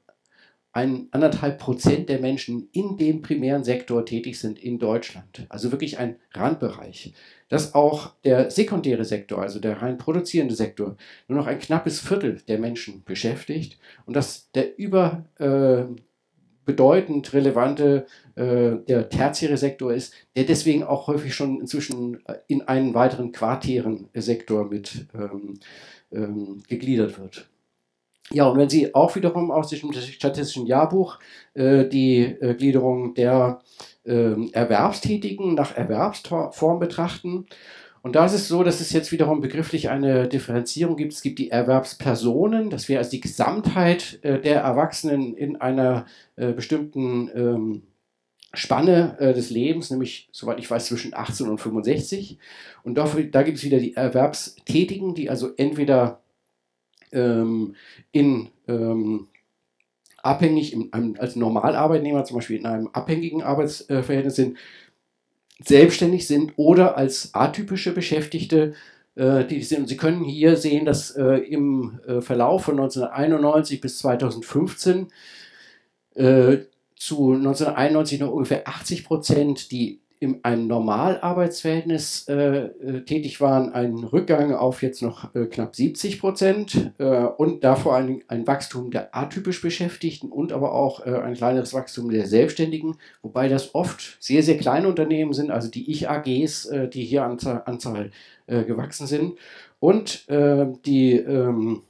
ein anderthalb Prozent der Menschen in dem primären Sektor tätig sind in Deutschland. Also wirklich ein Randbereich. Dass auch der sekundäre Sektor, also der rein produzierende Sektor, nur noch ein knappes Viertel der Menschen beschäftigt und dass der über äh, bedeutend relevante äh, der tertiäre Sektor ist, der deswegen auch häufig schon inzwischen äh, in einen weiteren quartären Sektor mit ähm, ähm, gegliedert wird. Ja, und wenn Sie auch wiederum aus dem statistischen Jahrbuch äh, die äh, Gliederung der äh, Erwerbstätigen nach Erwerbsform betrachten, und da ist es so, dass es jetzt wiederum begrifflich eine Differenzierung gibt. Es gibt die Erwerbspersonen, das wäre also die Gesamtheit äh, der Erwachsenen in einer äh, bestimmten ähm, Spanne äh, des Lebens, nämlich, soweit ich weiß, zwischen 18 und 65. Und dafür, da gibt es wieder die Erwerbstätigen, die also entweder ähm, in ähm, abhängig im, als Normalarbeitnehmer, zum Beispiel in einem abhängigen Arbeitsverhältnis sind, selbstständig sind oder als atypische Beschäftigte äh, die sind. Und Sie können hier sehen, dass äh, im äh, Verlauf von 1991 bis 2015 äh, zu 1991 noch ungefähr 80 Prozent, die in einem Normalarbeitsverhältnis äh, äh, tätig waren, ein Rückgang auf jetzt noch äh, knapp 70 Prozent äh, und davor ein, ein, Wachstum der atypisch Beschäftigten und aber auch äh, ein kleineres Wachstum der Selbstständigen, wobei das oft sehr, sehr kleine Unternehmen sind, also die Ich-AGs, äh, die hier an Zahl, Anzahl gewachsen sind. Und die ähm,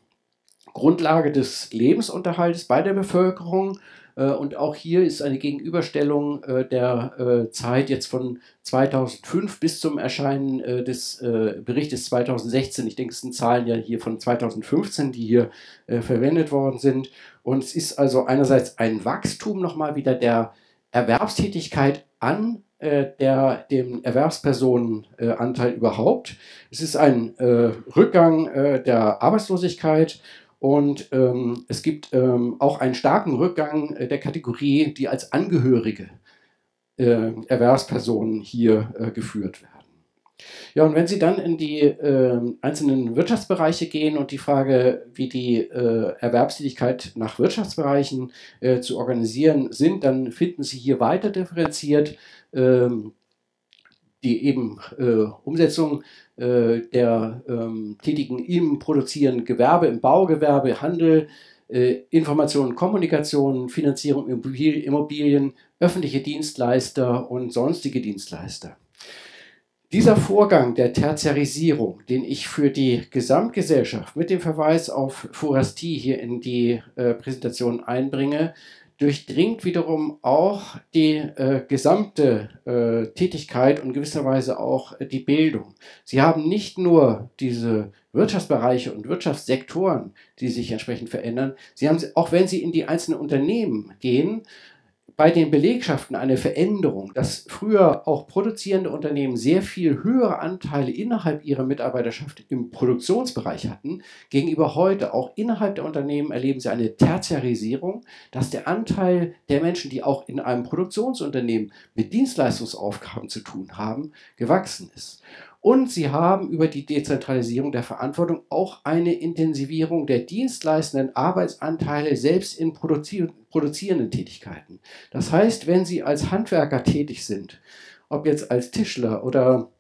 Grundlage des Lebensunterhaltes bei der Bevölkerung und auch hier ist eine Gegenüberstellung äh, der äh, Zeit jetzt von 2005 bis zum Erscheinen des Berichtes 2016. Ich denke, es sind Zahlen ja hier von 2015, die hier verwendet worden sind. Und es ist also einerseits ein Wachstum nochmal wieder der Erwerbstätigkeit an der, dem Erwerbspersonenanteil überhaupt. Es ist ein äh, Rückgang äh, der Arbeitslosigkeit und ähm, es gibt ähm, auch einen starken Rückgang äh, der Kategorie, die als Angehörige äh, Erwerbspersonen hier äh, geführt werden. Ja, und wenn Sie dann in die äh, einzelnen Wirtschaftsbereiche gehen und die Frage, wie die äh, Erwerbstätigkeit nach Wirtschaftsbereichen äh, zu organisieren sind, dann finden Sie hier weiter differenziert ähm, die eben äh, Umsetzung äh, der ähm, Tätigen im produzierenden Gewerbe, im Baugewerbe, Handel, äh, Information, Kommunikation, Finanzierung Immobilien, öffentliche Dienstleister und sonstige Dienstleister. Dieser Vorgang der Tertiarisierung, den ich für die Gesamtgesellschaft mit dem Verweis auf Forasti hier in die äh, Präsentation einbringe, durchdringt wiederum auch die äh, gesamte äh, Tätigkeit und gewisserweise auch äh, die Bildung. Sie haben nicht nur diese Wirtschaftsbereiche und Wirtschaftssektoren, die sich entsprechend verändern, sie haben, auch wenn sie in die einzelnen Unternehmen gehen, bei den Belegschaften eine Veränderung, dass früher auch produzierende Unternehmen sehr viel höhere Anteile innerhalb ihrer Mitarbeiterschaft im Produktionsbereich hatten, gegenüber heute auch innerhalb der Unternehmen erleben sie eine Tertiarisierung, dass der Anteil der Menschen, die auch in einem Produktionsunternehmen mit Dienstleistungsaufgaben zu tun haben, gewachsen ist. Und sie haben über die Dezentralisierung der Verantwortung auch eine Intensivierung der dienstleistenden Arbeitsanteile selbst in produzierenden Tätigkeiten. Das heißt, wenn Sie als Handwerker tätig sind, ob jetzt als Tischler oder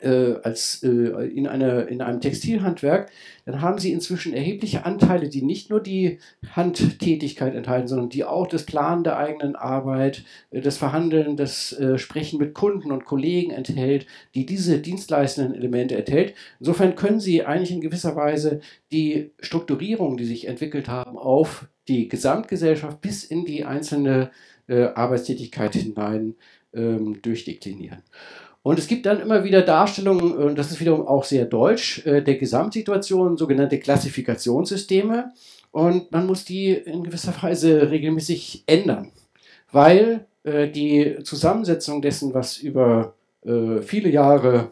äh, als äh, in, eine, in einem Textilhandwerk, dann haben sie inzwischen erhebliche Anteile, die nicht nur die Handtätigkeit enthalten, sondern die auch das Planen der eigenen Arbeit, äh, das Verhandeln, das äh, Sprechen mit Kunden und Kollegen enthält, die diese dienstleistenden Elemente enthält. Insofern können sie eigentlich in gewisser Weise die Strukturierung, die sich entwickelt haben, auf die Gesamtgesellschaft bis in die einzelne äh, Arbeitstätigkeit hinein ähm, durchdeklinieren. Und es gibt dann immer wieder Darstellungen, und das ist wiederum auch sehr deutsch, äh, der Gesamtsituation, sogenannte Klassifikationssysteme. Und man muss die in gewisser Weise regelmäßig ändern, weil äh, die Zusammensetzung dessen, was über äh, viele Jahre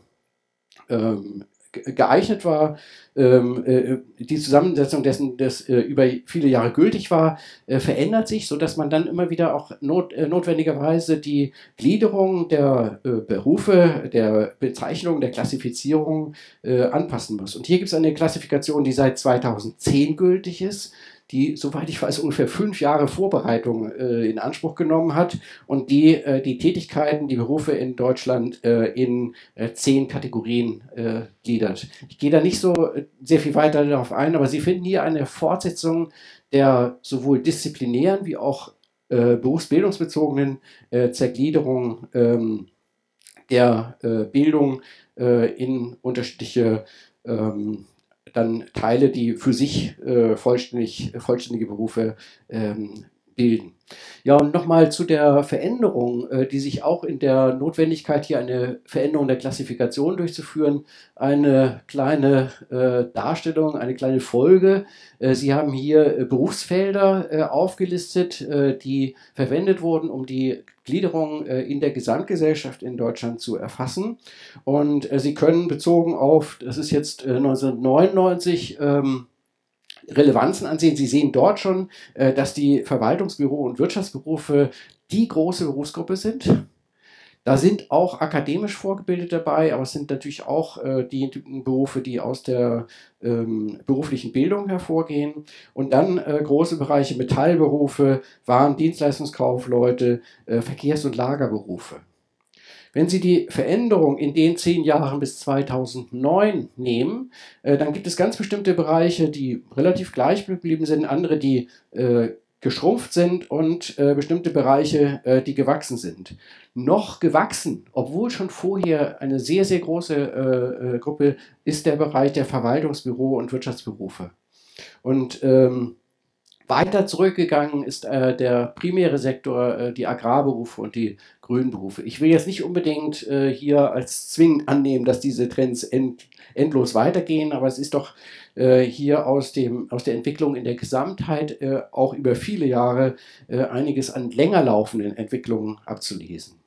ähm, geeignet war, ähm, äh, die Zusammensetzung dessen, das äh, über viele Jahre gültig war, äh, verändert sich, sodass man dann immer wieder auch not, notwendigerweise die Gliederung der Berufe, der Bezeichnung, der Klassifizierung anpassen muss. Und hier gibt es eine Klassifikation, die seit 2010 gültig ist die, soweit ich weiß, ungefähr fünf Jahre Vorbereitung äh, in Anspruch genommen hat und die äh, die Tätigkeiten, die Berufe in Deutschland äh, in äh, zehn Kategorien äh, gliedert. Ich gehe da nicht so äh, sehr viel weiter darauf ein, aber Sie finden hier eine Fortsetzung der sowohl disziplinären wie auch berufsbildungsbezogenen Zergliederung ähm, der Bildung in unterschiedliche ähm, dann Teile, die für sich äh, vollständig, vollständige Berufe ähm, bilden. Ja, und nochmal zu der Veränderung, äh, die sich auch in der Notwendigkeit, hier eine Veränderung der Klassifikation durchzuführen, eine kleine äh, Darstellung, eine kleine Folge. Äh, Sie haben hier Berufsfelder aufgelistet, die verwendet wurden, um die Gliederung in der Gesamtgesellschaft in Deutschland zu erfassen. Und Sie können bezogen auf, das ist jetzt 1999, ähm, Relevanzen ansehen. Sie sehen dort schon, äh, dass die Verwaltungsbüro- und Wirtschaftsberufe die große Berufsgruppe sind. Da sind auch akademisch vorgebildet dabei, aber es sind natürlich auch äh, die Berufe, die aus der ähm, beruflichen Bildung hervorgehen. Und dann äh, große Bereiche Metallberufe, Waren, Dienstleistungskaufleute, äh, Verkehrs- und Lagerberufe. Wenn Sie die Veränderung in den zehn Jahren bis 2009 nehmen, äh, dann gibt es ganz bestimmte Bereiche, die relativ gleich geblieben sind, andere, die äh, geschrumpft sind und äh, bestimmte Bereiche, äh, die gewachsen sind. Noch gewachsen, obwohl schon vorher eine sehr, sehr große äh, äh, Gruppe, ist der Bereich der Verwaltungsbüro- und Wirtschaftsberufe. Und ähm, weiter zurückgegangen ist äh, der primäre Sektor, äh, die Agrarberufe und die Grünberufe. Ich will jetzt nicht unbedingt äh, hier als zwingend annehmen, dass diese Trends end, endlos weitergehen, aber es ist doch äh, hier aus, dem, aus der Entwicklung in der Gesamtheit äh, auch über viele Jahre äh, einiges an länger laufenden Entwicklungen abzulesen.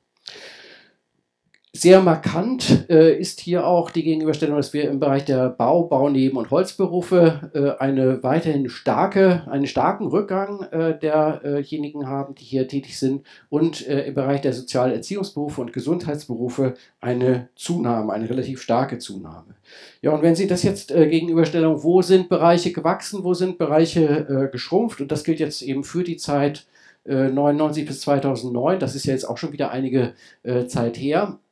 Sehr markant äh, ist hier auch die Gegenüberstellung, dass wir im Bereich der Bau, Bauneben- und Holzberufe äh, eine weiterhin starke, einen starken Rückgang äh, derjenigen haben, die hier tätig sind und äh, im Bereich der Sozialerziehungsberufe und Gesundheitsberufe eine Zunahme, eine relativ starke Zunahme. Ja, und wenn Sie das jetzt äh, gegenüberstellen, wo sind Bereiche gewachsen, wo sind Bereiche äh, geschrumpft, und das gilt jetzt eben für die Zeit 99 bis 2009, das ist ja jetzt auch schon wieder einige Zeit her, Äh,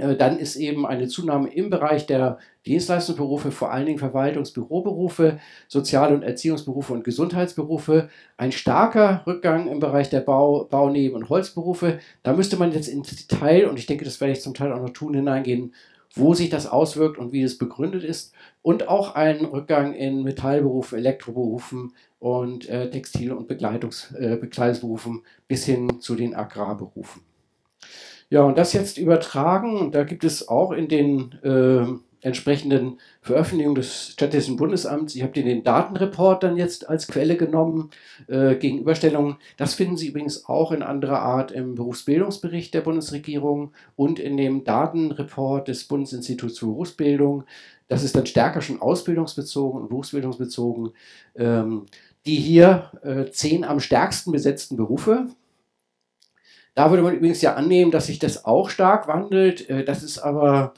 dann ist eben eine Zunahme im Bereich der Dienstleistungsberufe, vor allen Dingen Verwaltungsbüroberufe, Sozial- und Erziehungsberufe und Gesundheitsberufe, ein starker Rückgang im Bereich der Bau, Bauneben- und Holzberufe. Da müsste man jetzt ins Detail, und ich denke, das werde ich zum Teil auch noch tun, hineingehen, wo sich das auswirkt und wie es begründet ist. Und auch ein Rückgang in Metallberufen, Elektroberufen und äh, Textil- und Begleitungs-, äh, Bekleidungsberufen bis hin zu den Agrarberufen. Ja, und das jetzt übertragen, da gibt es auch in den äh, entsprechenden Veröffentlichungen des Statistischen Bundesamts, ich habe den Datenreport dann jetzt als Quelle genommen, äh, Gegenüberstellungen. Das finden Sie übrigens auch in anderer Art im Berufsbildungsbericht der Bundesregierung und in dem Datenreport des Bundesinstituts für Berufsbildung. Das ist dann stärker schon ausbildungsbezogen und berufsbildungsbezogen. Ähm, die hier äh, zehn am stärksten besetzten Berufe, da würde man übrigens ja annehmen, dass sich das auch stark wandelt. Äh, das ist aber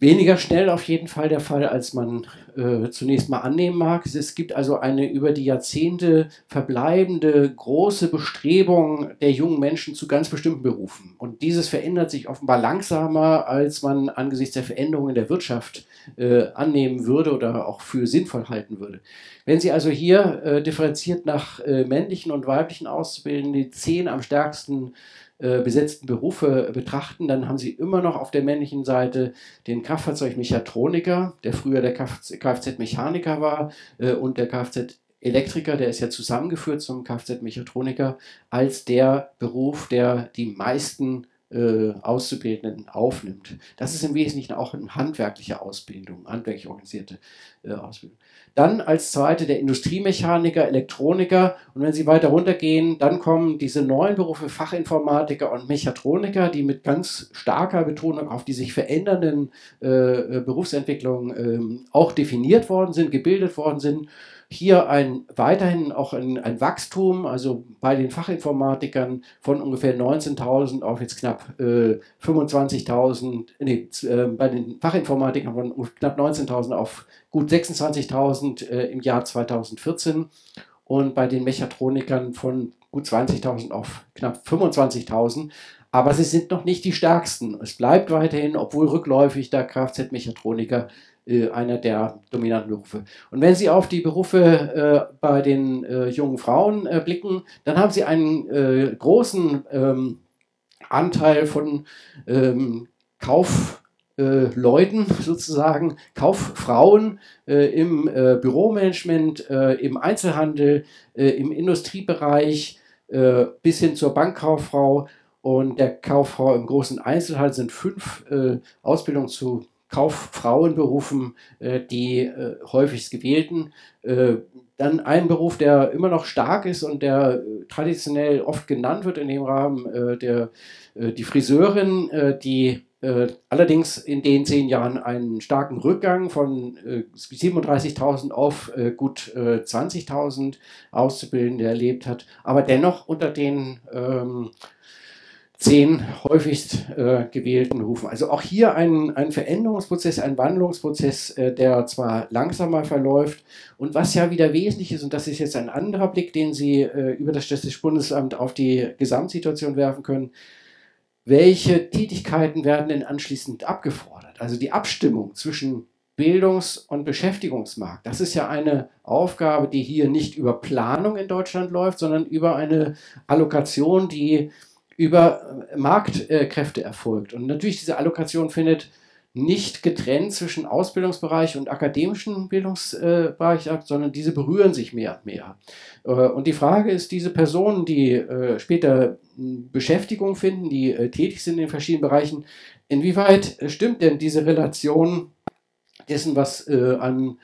weniger schnell auf jeden Fall der Fall, als man äh, zunächst mal annehmen mag. Es gibt also eine über die Jahrzehnte verbleibende große Bestrebung der jungen Menschen zu ganz bestimmten Berufen. Und dieses verändert sich offenbar langsamer, als man angesichts der Veränderungen der Wirtschaft äh, annehmen würde oder auch für sinnvoll halten würde. Wenn Sie also hier äh, differenziert nach äh, männlichen und weiblichen Auszubildenden die zehn am stärksten äh, besetzten Berufe betrachten, dann haben Sie immer noch auf der männlichen Seite den Kraftfahrzeugmechatroniker, der früher der Kfz-Mechaniker war, äh, und der Kfz-Elektriker, der ist ja zusammengeführt zum Kfz-Mechatroniker, als der Beruf, der die meisten äh, Auszubildenden aufnimmt. Das ist im Wesentlichen auch eine handwerkliche Ausbildung, handwerklich organisierte äh, Ausbildung. Dann als zweite der Industriemechaniker, Elektroniker und wenn Sie weiter runtergehen, dann kommen diese neuen Berufe Fachinformatiker und Mechatroniker, die mit ganz starker Betonung auf die sich verändernden äh, äh Berufsentwicklungen ähm, auch definiert worden sind, gebildet worden sind hier ein, weiterhin auch ein, ein Wachstum, also bei den Fachinformatikern von ungefähr 19.000 auf jetzt knapp äh, 25.000, nee, äh, bei den Fachinformatikern von knapp 19.000 auf gut 26.000 äh, im Jahr 2014 und bei den Mechatronikern von gut 20.000 auf knapp 25.000. Aber sie sind noch nicht die stärksten. Es bleibt weiterhin, obwohl rückläufig, der Kfz-Mechatroniker äh, einer der dominanten Berufe. Und wenn Sie auf die Berufe äh, bei den äh, jungen Frauen äh, blicken, dann haben Sie einen äh, großen ähm, Anteil von ähm, Kaufleuten sozusagen, Kauffrauen im Büromanagement, im Einzelhandel, im Industriebereich bis hin zur Bankkauffrau und der Kauffrau im großen Einzelhandel sind fünf Ausbildungen zu Kauffrauenberufen äh, die äh, häufigst gewählten. Äh, dann ein Beruf, der immer noch stark ist und der äh, traditionell oft genannt wird in dem Rahmen, äh, der, äh, die Friseurin, die allerdings in den zehn Jahren einen starken Rückgang von 37.000 auf gut 20.000 Auszubildende erlebt hat, aber dennoch unter den ähm, zehn häufigst äh, gewählten Berufen. Also auch hier ein, ein Veränderungsprozess, ein Wandlungsprozess, äh, der zwar langsamer verläuft und was ja wieder wesentlich ist, und das ist jetzt ein anderer Blick, den Sie äh, über das Statistische Bundesamt auf die Gesamtsituation werfen können, welche Tätigkeiten werden denn anschließend abgefordert? Also die Abstimmung zwischen Bildungs- und Beschäftigungsmarkt. Das ist ja eine Aufgabe, die hier nicht über Planung in Deutschland läuft, sondern über eine Allokation, die über äh, Marktkräfte erfolgt. Und natürlich diese Allokation findet nicht getrennt zwischen Ausbildungsbereich und akademischen Bildungsbereich statt, sondern diese berühren sich mehr und mehr. Äh, und die Frage ist, diese Personen, die äh, später Beschäftigung finden, die tätig sind in verschiedenen Bereichen, inwieweit stimmt denn diese Relation dessen, was an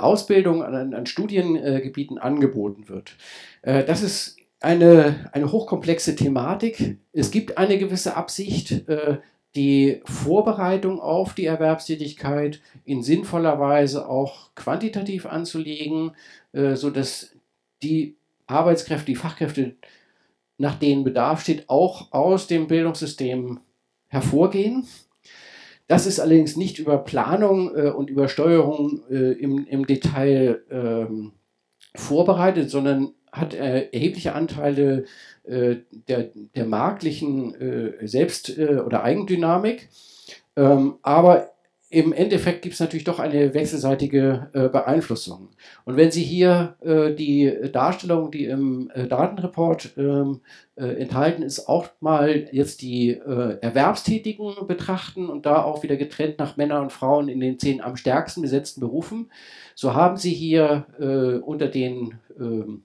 Ausbildung, an, an Studiengebieten angeboten wird? Das ist eine, eine hochkomplexe Thematik. Es gibt eine gewisse Absicht, äh, die Vorbereitung auf die Erwerbstätigkeit in sinnvoller Weise auch quantitativ anzulegen, äh, sodass die Arbeitskräfte, die Fachkräfte, nach denen Bedarf steht, auch aus dem Bildungssystem hervorgehen. Das ist allerdings nicht über Planung äh, und über Steuerung äh, im, im Detail ähm, vorbereitet, sondern hat äh, erhebliche Anteile äh, der, der marktlichen äh, Selbst- äh, oder Eigendynamik. Ähm, aber im Endeffekt gibt es natürlich doch eine wechselseitige äh, Beeinflussung. Und wenn Sie hier äh, die Darstellung, die im Datenreport ähm, äh, enthalten ist, auch mal jetzt die Erwerbstätigen betrachten und da auch wieder getrennt nach Männern und Frauen in den zehn am stärksten besetzten Berufen, so haben Sie hier unter den ähm,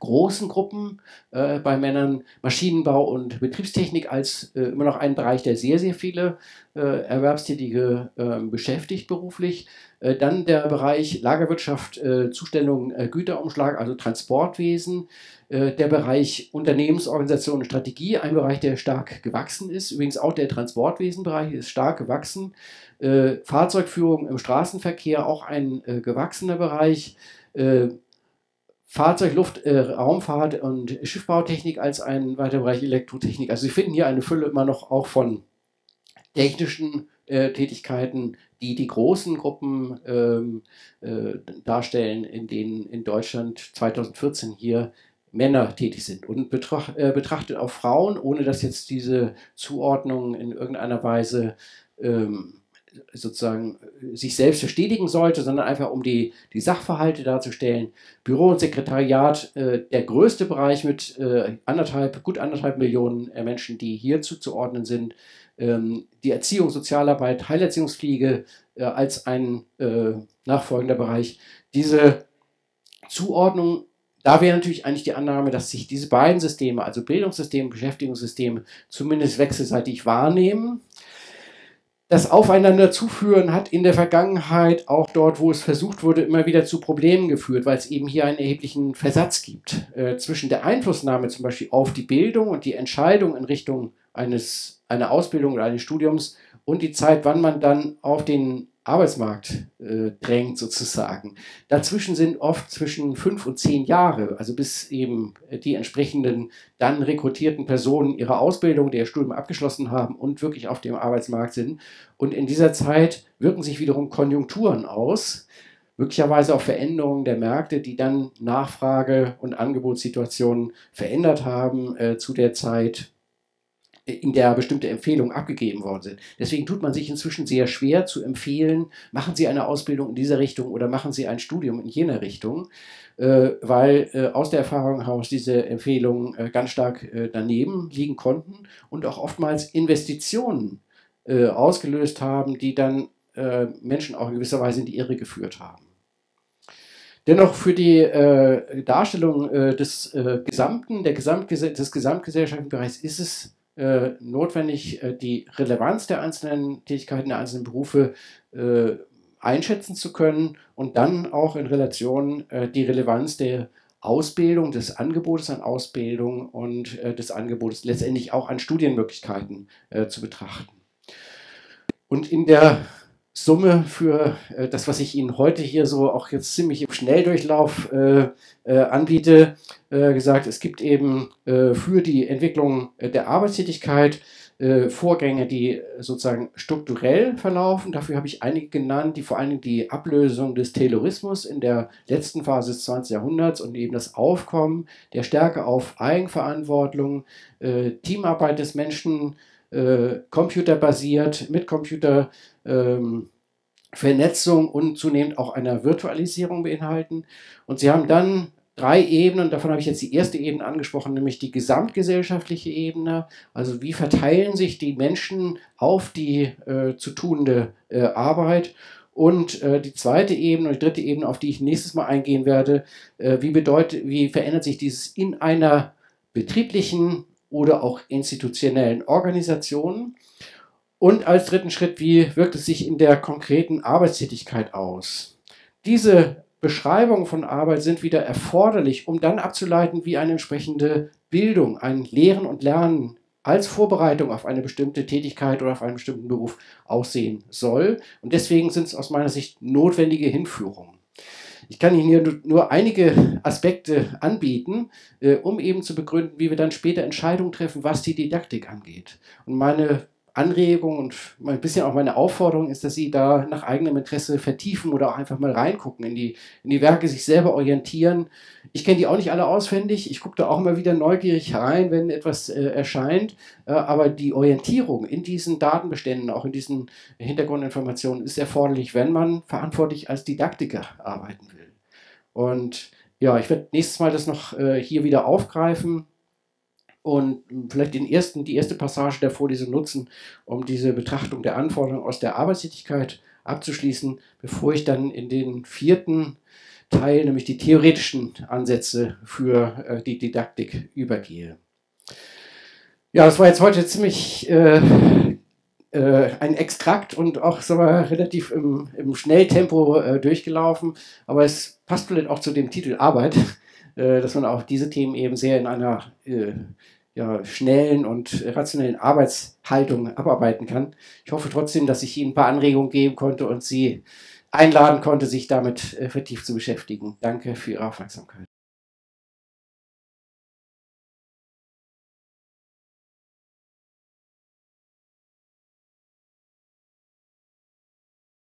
großen Gruppen äh, bei Männern Maschinenbau und Betriebstechnik als äh, immer noch ein Bereich, der sehr, sehr viele äh, Erwerbstätige ähm, beschäftigt beruflich. Äh, dann der Bereich Lagerwirtschaft, äh, Zustellung, äh, Güterumschlag, also Transportwesen. der Bereich Unternehmensorganisation und Strategie, ein Bereich, der stark gewachsen ist. Übrigens auch der Transportwesenbereich ist stark gewachsen. Fahrzeugführung im Straßenverkehr, auch ein gewachsener Bereich. Fahrzeug, Luft, äh, Raumfahrt und Schiffbautechnik als ein weiterer Bereich Elektrotechnik. Also Sie finden hier eine Fülle immer noch auch von technischen äh, Tätigkeiten, die die großen Gruppen ähm, äh, darstellen, in denen in Deutschland 2014 hier Männer tätig sind. Und betracht, äh, betrachtet auf Frauen, ohne dass jetzt diese Zuordnung in irgendeiner Weise ähm, sozusagen äh, sich selbst verstetigen sollte, sondern einfach um die, die Sachverhalte darzustellen. Büro und Sekretariat, äh, der größte Bereich mit äh, anderthalb, gut anderthalb Millionen äh, Menschen, die hier zuzuordnen sind. Ähm, die Erziehung, Sozialarbeit, Heilerziehungspflege äh, als ein nachfolgender Bereich. Diese Zuordnung da wäre natürlich eigentlich die Annahme, dass sich diese beiden Systeme, also Bildungssystem, Beschäftigungssystem, zumindest wechselseitig wahrnehmen das Aufeinander zuführen hat in der Vergangenheit, auch dort, wo es versucht wurde, immer wieder zu Problemen geführt, weil es eben hier einen erheblichen Versatz gibt äh, zwischen der Einflussnahme zum Beispiel auf die Bildung und die Entscheidung in Richtung eines, einer Ausbildung oder eines Studiums und die Zeit, wann man dann auf den Arbeitsmarkt äh, drängt sozusagen. Dazwischen sind oft zwischen fünf und zehn Jahre, also bis eben die entsprechenden dann rekrutierten Personen ihre Ausbildung, der Studium abgeschlossen haben und wirklich auf dem Arbeitsmarkt sind. Und in dieser Zeit wirken sich wiederum Konjunkturen aus, möglicherweise auch Veränderungen der Märkte, die dann Nachfrage- und Angebotssituationen verändert haben äh, zu der Zeit, in der bestimmte Empfehlungen abgegeben worden sind. Deswegen tut man sich inzwischen sehr schwer zu empfehlen, machen Sie eine Ausbildung in dieser Richtung oder machen Sie ein Studium in jener Richtung, äh, weil äh, aus der Erfahrung heraus diese Empfehlungen äh, ganz stark äh, daneben liegen konnten und auch oftmals Investitionen äh, ausgelöst haben, die dann äh, Menschen auch in gewisser Weise in die Irre geführt haben. Dennoch für die äh, Darstellung äh, des äh, gesamten, der Gesamtges des gesamtgesellschaftlichen Bereichs ist es äh, notwendig, äh, die Relevanz der einzelnen Tätigkeiten, der einzelnen Berufe äh, einschätzen zu können und dann auch in Relation äh, die Relevanz der Ausbildung, des Angebotes an Ausbildung und äh, des Angebotes letztendlich auch an Studienmöglichkeiten zu betrachten. Und in der Summe für äh, das, was ich Ihnen heute hier so auch jetzt ziemlich im Schnelldurchlauf äh, äh, anbiete, äh, gesagt, es gibt eben äh, für die Entwicklung äh, der Arbeitstätigkeit Vorgänge, die sozusagen strukturell verlaufen. Dafür habe ich einige genannt, die vor allen Dingen die Ablösung des Taylorismus in der letzten Phase des 20. Jahrhunderts und eben das Aufkommen der Stärke auf Eigenverantwortung, Teamarbeit des Menschen, computerbasiert, mit Computer ähm, Vernetzung und zunehmend auch einer Virtualisierung beinhalten. Und sie haben dann drei Ebenen, davon habe ich jetzt die erste Ebene angesprochen, nämlich die gesamtgesellschaftliche Ebene. Also wie verteilen sich die Menschen auf die äh, zu tunende äh, Arbeit? Und äh, die zweite Ebene und die dritte Ebene, auf die ich nächstes Mal eingehen werde, äh, wie bedeutet, wie verändert sich dieses in einer betrieblichen oder auch institutionellen Organisation? Und als dritten Schritt, wie wirkt es sich in der konkreten Arbeitstätigkeit aus? Diese Beschreibungen von Arbeit sind wieder erforderlich, um dann abzuleiten, wie eine entsprechende Bildung, ein Lehren und Lernen als Vorbereitung auf eine bestimmte Tätigkeit oder auf einen bestimmten Beruf aussehen soll. Und deswegen sind es aus meiner Sicht notwendige Hinführungen. Ich kann Ihnen hier nur einige Aspekte anbieten, äh, um eben zu begründen, wie wir dann später Entscheidungen treffen, was die Didaktik angeht. Und meine Anregung und ein bisschen auch meine Aufforderung ist, dass Sie da nach eigenem Interesse vertiefen oder auch einfach mal reingucken in die, in die Werke, sich selber orientieren. Ich kenne die auch nicht alle auswendig. Ich gucke da auch immer wieder neugierig herein, wenn etwas äh, erscheint. Äh, aber die Orientierung in diesen Datenbeständen, auch in diesen Hintergrundinformationen ist erforderlich, wenn man verantwortlich als Didaktiker arbeiten will. Und ja, ich werde nächstes Mal das noch äh, hier wieder aufgreifen und vielleicht den ersten, die erste Passage der Vorlesung nutzen, um diese Betrachtung der Anforderungen aus der Arbeitstätigkeit abzuschließen, bevor ich dann in den vierten Teil, nämlich die theoretischen Ansätze für äh, die Didaktik übergehe. Ja, das war jetzt heute ziemlich äh, äh, ein Extrakt und auch sagen wir, relativ im, im Schnelltempo äh, durchgelaufen, aber es passt vielleicht auch zu dem Titel Arbeit, äh, dass man auch diese Themen eben sehr in einer ja, schnellen und rationellen Arbeitshaltung abarbeiten kann. Ich hoffe trotzdem, dass ich Ihnen ein paar Anregungen geben konnte und Sie einladen konnte, sich damit äh, vertieft zu beschäftigen. Danke für Ihre Aufmerksamkeit.